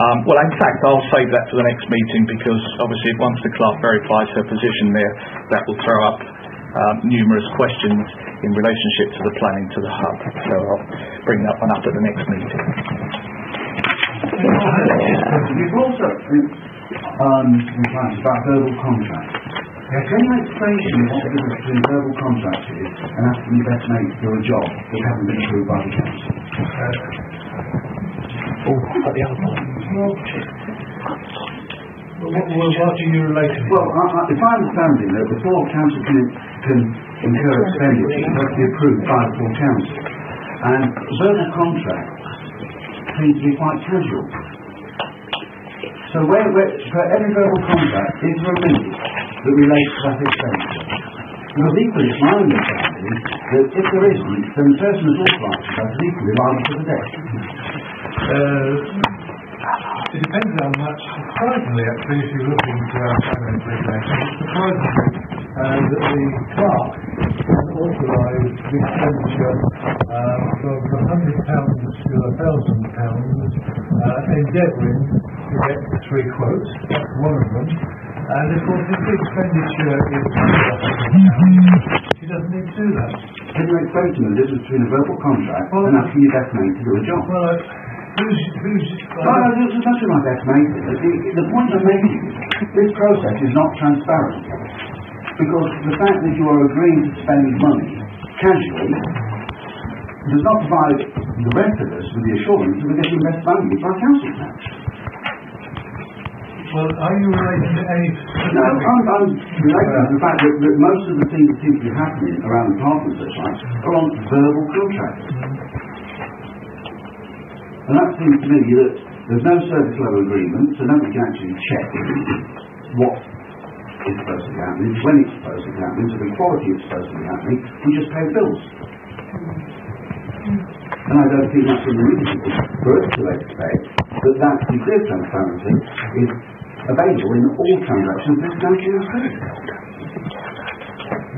um, well, in fact, I'll save that for the next meeting because obviously once the clerk verifies her position there, that will throw up um, numerous questions in relationship to the planning to the hub. So I'll bring that one up at the next meeting. You've also, um, about verbal contracts. Can you explain to me what the difference between verbal contracts is and asking your best mate to do a job that hasn't been approved by the council? Oh, at the other one. What, well, what do you relate to? Well, I, I, if I understand it, that before council can, can incur expenditure, it has to be approved by the full council. And verbal contracts seem to be quite casual. So where, where, for every verbal contract, is there a limit that relates to that expenditure? Because equally, it's my understanding that if there isn't, then the person is also to that is equally liable for the debt. Uh, it depends how much, surprisingly actually, if you look into our finance regulations, it's surprising uh, that the clerk can authorise the expenditure uh, from a hundred pounds to a thousand pounds, uh, endeavouring to get three quotes, that's one of them. And of course, if the expenditure is she doesn't need to do that. Can you explain to me the difference between a verbal contract and asking your best mate to do a job? Well, uh, who's, who's, No, no, this is not my best mate. The, the point I'm making is, this process is not transparent. Because the fact that you are agreeing to spend money casually does not provide the rest of us with the assurance that we're getting the best value for our council tax. Well, are you relating to any No, I'm, I'm relating to the fact that, that most of the things that seem to be happening around the such like are on verbal contracts. And that seems to me that there's no service level agreement, so nobody can actually check what is supposed to be happening, when it's supposed to be happening, so the quality is supposed to be happening, we just pay bills. And I don't think that's unreasonable for us to expect that that degree of transparency is available in all transactions that go through the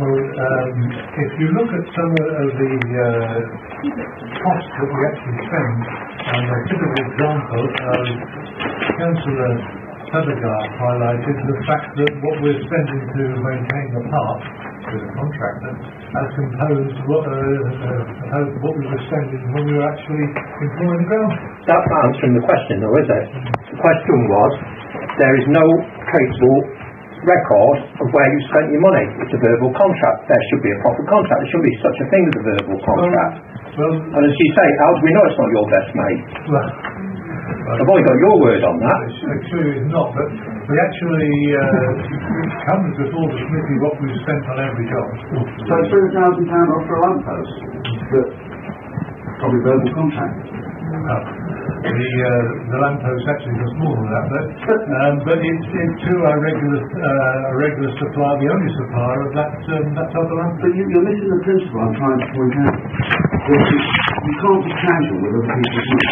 Well, um, if you look at some of the uh, costs that we actually spend, and a typical example, um, Councillor Sadagar highlighted the fact that what we're spending to maintain the park with a contractor as composed what, uh, uh, what we were spending when we were actually employing the ground. That's not answering the question though, is it? The question was, there is no traceable record of where you spent your money. It's a verbal contract. There should be a proper contract. There shouldn't be such a thing as a verbal contract. Well, And as you say, how do we know it's not your best mate? well, I've only got your word on that. It's actually not, but we actually, uh, it comes before the committee what we've spent on every job. So it's three thousand pound off for a lamppost, but probably verbal contract. Uh, The, uh, the lamppost actually was more than that, but, um, but it's, it's to our regular, uh, regular supplier, the only supplier of that, um, that type of lamp. But you, you're missing the principle I'm trying to point out. That you, you can't be casual with other people's money.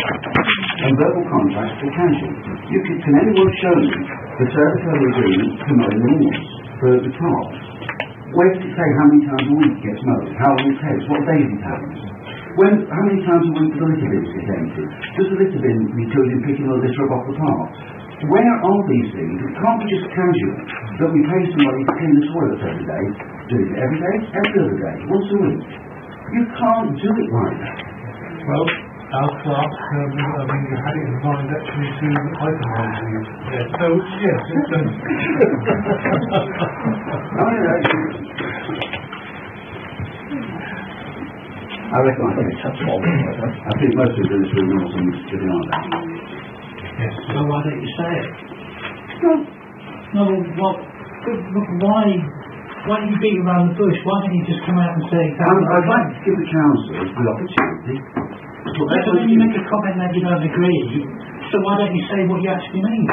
And verbal contracts are casual. You can, can anyone show me the service level agreement to mow the lawns for the park? Where does it say how many times a week it gets mowed? How long it takes? What days it happens? When, how many times a week do the litter bins get emptied? Does the litter bin include in picking the litter up off the park? Where are these things? It can't be just casual that we pay somebody to clean the toilets every day. Do it every day? Every other day? Once a week? You can't do it like that. Well, our clerk, um, I mean, you had it in mind actually to itemise these. Yeah, so, yes, it's, I mean, uh, *laughs* I reckon I think it's sensible. I think most of should know some to be honest. yes. So why don't you say it? No, No, well, look, why, why do you beat around the bush? Why don't you just come out and say Um, I'd like to give the councillors the opportunity. So when you make a comment that you don't agree, so why don't you say what you actually mean?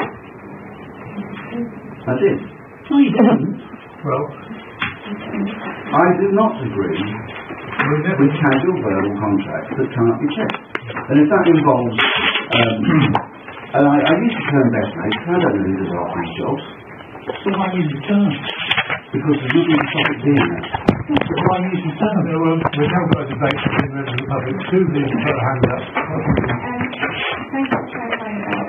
I did. No, you didn't. Well, I do not agree with casual verbal contracts that can't be checked. And if that involves, um, and I, I use the term best mate, 'cause I don't know who does half these jobs, So why use the term? because there's nothing to stop it being there. So why use the term? no, well, we've now got a debate between members of the public. Susie's got her hand up. Um, thank you for clarifying about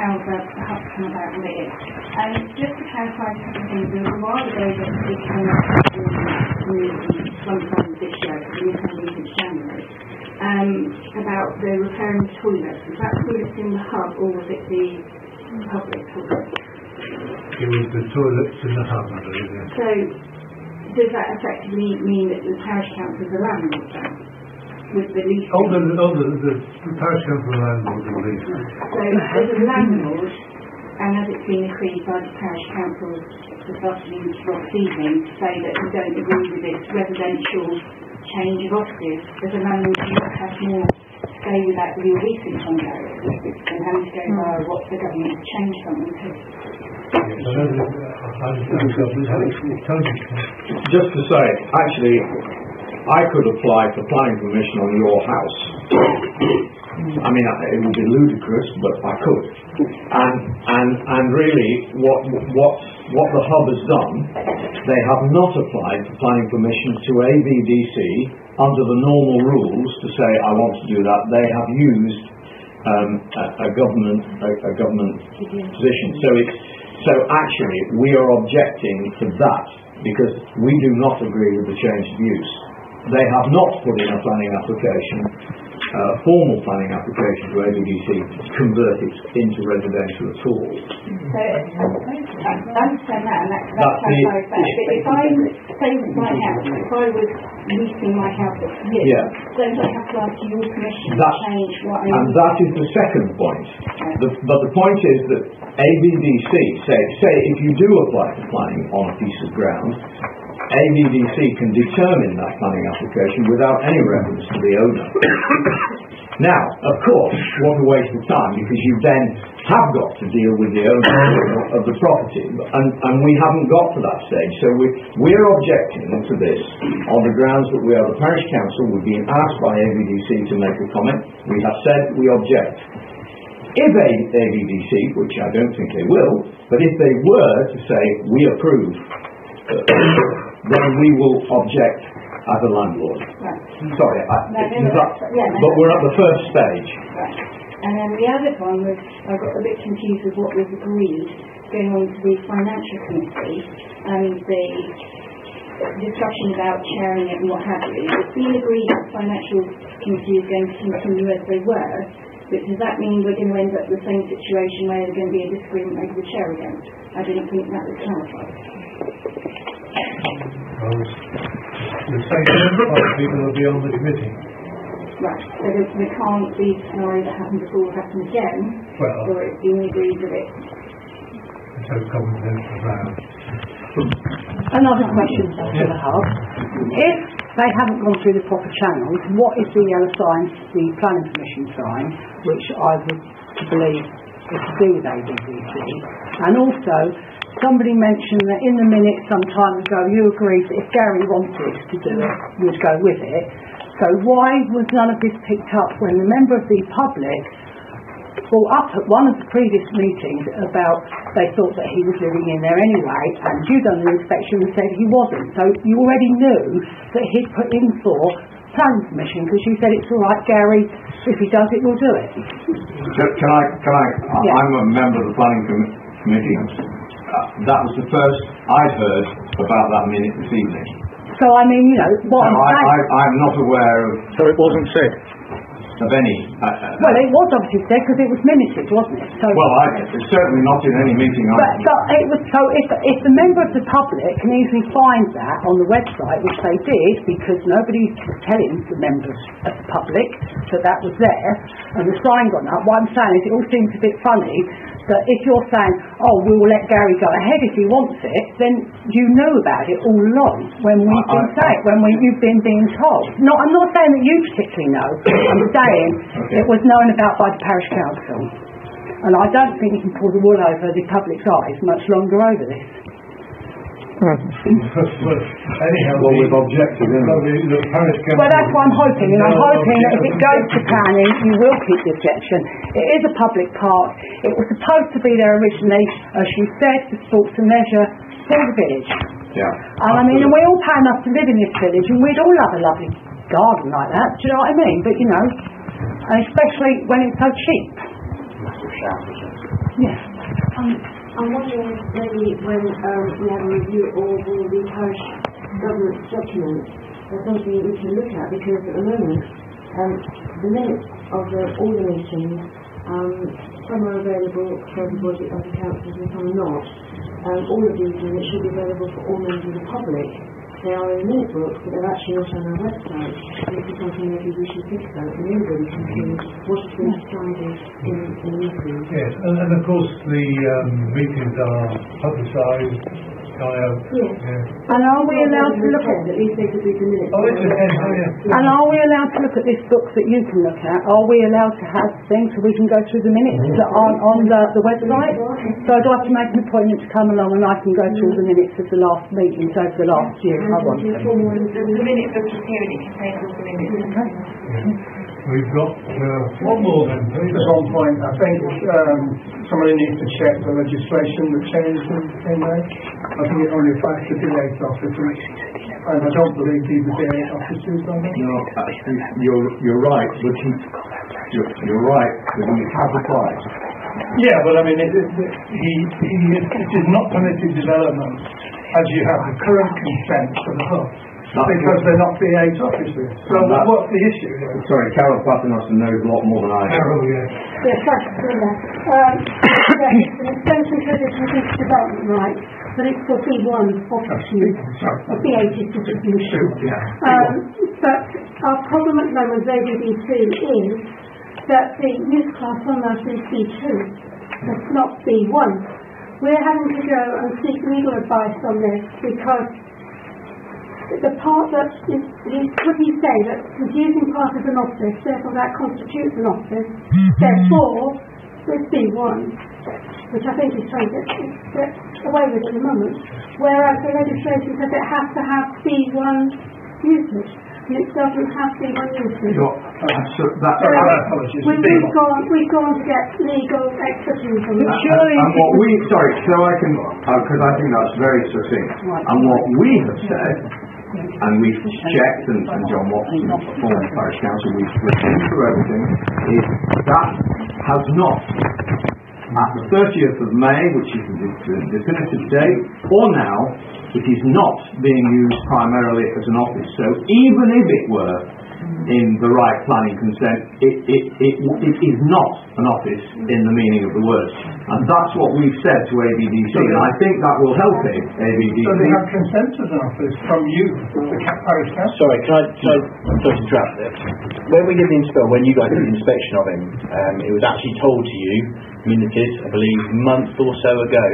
how the, the hub's come about what it is. Um, just to clarify a couple of things, there was a while ago that we came up with sometime this year, we had in January, um, about the repairing the toilets. Was that toilets in the hub or was it the public toilets? It was the toilets in the hub, I believe, yes. So, does that effectively mean that the parish council is a landlord then? With the lease? Oh, the, oh, the, the the parish council landlord, I believe. So as a landlord, and as it's been agreed by the parish council this afternoon, last evening, to say that we don't agree with this residential change of offices, as a landlord, you have more say with that with your leasing contract than having to go via what the government has changed something to. Just to say, actually, I could apply for planning permission on your house. I mean, it would be ludicrous, but I could. And, and, and really, what, what, what the hub has done, they have not applied for planning permission to AVDC under the normal rules to say, I want to do that. They have used um, a, a government, a, a government position. So it's, so actually, we are objecting to that because we do not agree with the change of use. They have not put in a planning application, uh, formal planning application to AVDC to convert it into residential at all. So, I understand that, and that, that That's the- clarifies that. But if I, say my house, if I was leasing my house at you, Yeah. don't I have to ask your permission to change what I And that is the second point. The, but the point is that AVDC say, say if you do apply for planning on a piece of ground, AVDC can determine that planning application without any reference to the owner. *coughs* Now, of course, what a waste of time because you then have got to deal with the owner of the property, and, and we haven't got to that stage. So we, we're objecting to this on the grounds that we are the parish council. we've been asked by AVDC to make a comment. We have said we object. If a, which I don't think they will, but if they were to say we approve, *coughs* uh, then we will object as a landlord. Sorry, I, No, no, no, that- that's- yeah, but we're at the first stage. Right. And then the other one was, I got a bit confused with what was agreed going on to the financial committee and the discussion about chairing it and what have you. It's been agreed that the financial committee is going to continue as they were, but does that mean we're going to end up in the same situation where there's going to be a disagreement over the chair again? I didn't think that was clarified. Well, the same five people will be on the committee. Right, so there, there can't be a scenario that happened before happen again, Well- or it's been agreed that it So common sense around. Another question for the hub. If they haven't gone through the proper channels, what is the yellow sign, the planning permission sign, which I would believe is to do with AVDC? And also, somebody mentioned that in the minutes some time ago you agreed that if Gary wanted to do it, you'd go with it. So why was none of this picked up when the member of the public brought up at one of the previous meetings about they thought that he was living in there anyway, and you done the inspection and said he wasn't. So you already knew that he'd put in for planning permission because you said it's all right, Gary. If he does it, we'll do it. Can I, can I, I- Yeah. I'm a member of the planning com- committee. Uh, That was the first I'd heard about that minute this evening. So I mean, you know, what So I'm I, I, I'm not aware of. So it wasn't said? Of any. uh, uh, Well, it was obviously said because it was minuted, wasn't it? So. Well, I, it's certainly not in any meeting I. But, but it was so if if the member of the public can easily find that on the website, which they did, because nobody was telling the members of the public that that was there, and the sign gone up. What I'm saying is, it all seems a bit funny that if you're saying, "Oh, we will let Gary go ahead if he wants it," then you knew about it all along when we've been I- saying, when we, you've been being told. No, I'm not saying that you particularly know. I'm *coughs* saying it was known about by the parish council. And I don't think you can pull the wool over the public's eyes much longer over this. Well, anyhow. Well, we've objected, haven't well, the, the parish. Well, that's what I'm hoping, and I'm hoping that if it goes to planning, you will keep the objection. It is a public park. It was supposed to be there originally, as you said, to sort and measure for the village. Yeah. And I mean, and we all pay enough to live in this village, and we'd all have a lovely garden like that. Do you know what I mean? But you know, and especially when it's so cheap. Yeah. Um, I'm wondering maybe when um, we have a review all the parish government documents, there's something we can look at because at the moment, um, the minutes of the, all the meetings, um, some are available for everybody of the councils and some are not. Um, all of these minutes should be available for all members of the public. They are in minute books, but they're actually not on our website. This is something maybe we should think about, and everybody can see what has been decided in, in the meetings. Yes, and, and of course the um, meetings are publicised, kind of. Yes. Yeah. And are we allowed to look at At least they could read the minutes. Oh, it's a pen, oh, yeah. And are we allowed to look at this book that you can look at? Are we allowed to have things so we can go through the minutes that aren't on the, the website? So I'd like to make an appointment to come along and I can go through the minutes of the last meetings over the last year if I want to. The the minute book is here and it contains all the minutes. We've got, uh, one more then, please. Just one point, I think um, somebody needs to check the legislation that changed in, in there. I think it only applies to DA officers. And I don't believe these are DA officers on it. No, you're, you're right, but he, you're, you're right, but he has applied. Yeah, but I mean, it, it, it- he, he, it is not permitted development as you have the current consent for the hub. Because they're not DA officers. So that- what's the issue here? Sorry, Carole Paternoster knows a lot more than I do. Carole, yes. Yes, that's true. Um, *coughs* yeah, it's an extension to the business development right, but it's for B1 office use, or B8 is distribution. Um, but our problem at the moment with AVDC is that the use class on us is B2, it's not B1. We're having to go and seek legal advice on this because the part that is, is, could you say that was using part is an office, therefore that constitutes an office, therefore with B1, which I think is trying to get, get away with at the moment, whereas the legislation says it has to have B1 usage, and it doesn't have B1 usage. You're, that's, that's, So, we, we've gone, we've gone to get legal expertise on that. And what we, sorry, so I can, uh, because I think that's very succinct. And what we have said, and we've checked, and, and John Watson, the former parish council, we've looked through everything, is that has not, at the thirtieth of May, which is the the definitive date, or now, it is not being used primarily as an office. So even if it were in the right planning consent, it, it, it, it is not an office in the meaning of the word. And that's what we've said to AVDC, and I think that will help it, AVDC. So they have consent as an office from you, the Ca- parish council? Sorry, can I, can I just interrupt this? When we did the inspe when you guys did the inspection of him, um, it was actually told to you, minutes, I believe, a month or so ago,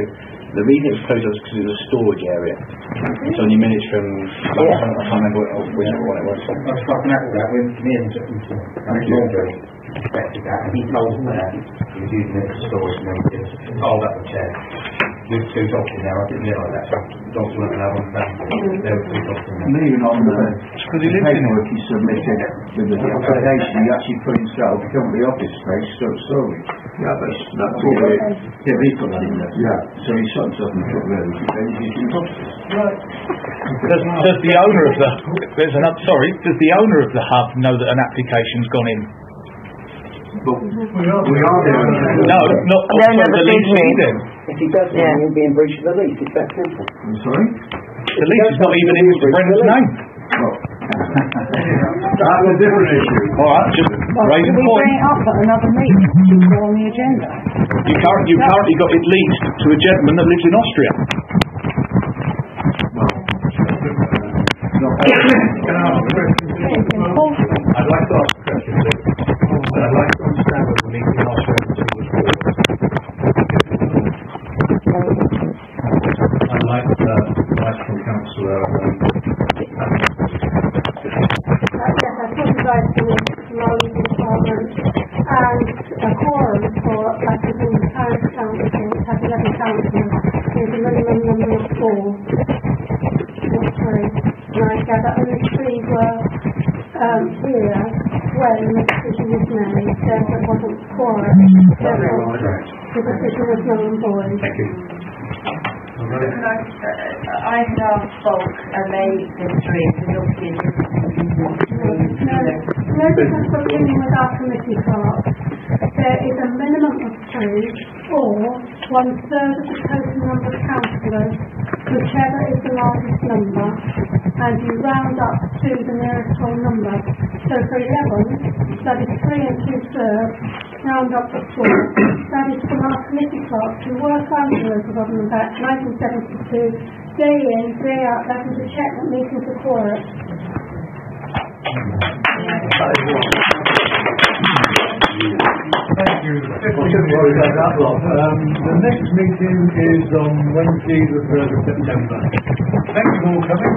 the reason it was closed was because it was a storage area. It's on your minutes from, I can't I can't remember what, which one it was. That's like an apple that when me and Andrew inspected that, and he told them that he was using it for storage, and then we just piled up the chair. With two dogs in there, I didn't realise that, so dogs weren't allowed on the ground. There were two dogs in there. And even on the the paperwork he submitted with the application, he actually put himself, company office space, so solely. Yeah, that's, that's all it, yeah, he put that in there. Yeah, so he shut himself in the foot really, he's using offices. Does, does the owner of the, there's an, sorry, does the owner of the hub know that an application's gone in? We are the owner. No, not, No, no, the the lease business. then. If he does, Yeah. then he'll be in breach of the lease, it's that simple. I'm sorry? The lease is not even in Mr Brennan's name. That's a different issue. All right, just raising Can a we bring point. it up at another meeting to go on the agenda? You currently, you currently got it leased to a gentleman that lives in Austria. No. I'd like to ask a question, but asked bulk and they said three, so there's obviously a difference in what three. No, no difference with our committee. There is a minimum of three or one third of the total number of councillors, whichever is the largest number, and you round up to the nearest whole number. So for eleven, that is three and two thirds, round up to four. That is from our committee clerk who work under local government nineteen seventy-two, day in, day out, that is back into Chapman making the chorus. Thank you. Um, the next meeting is on Wednesday, the 3rd of September. Thank you for coming.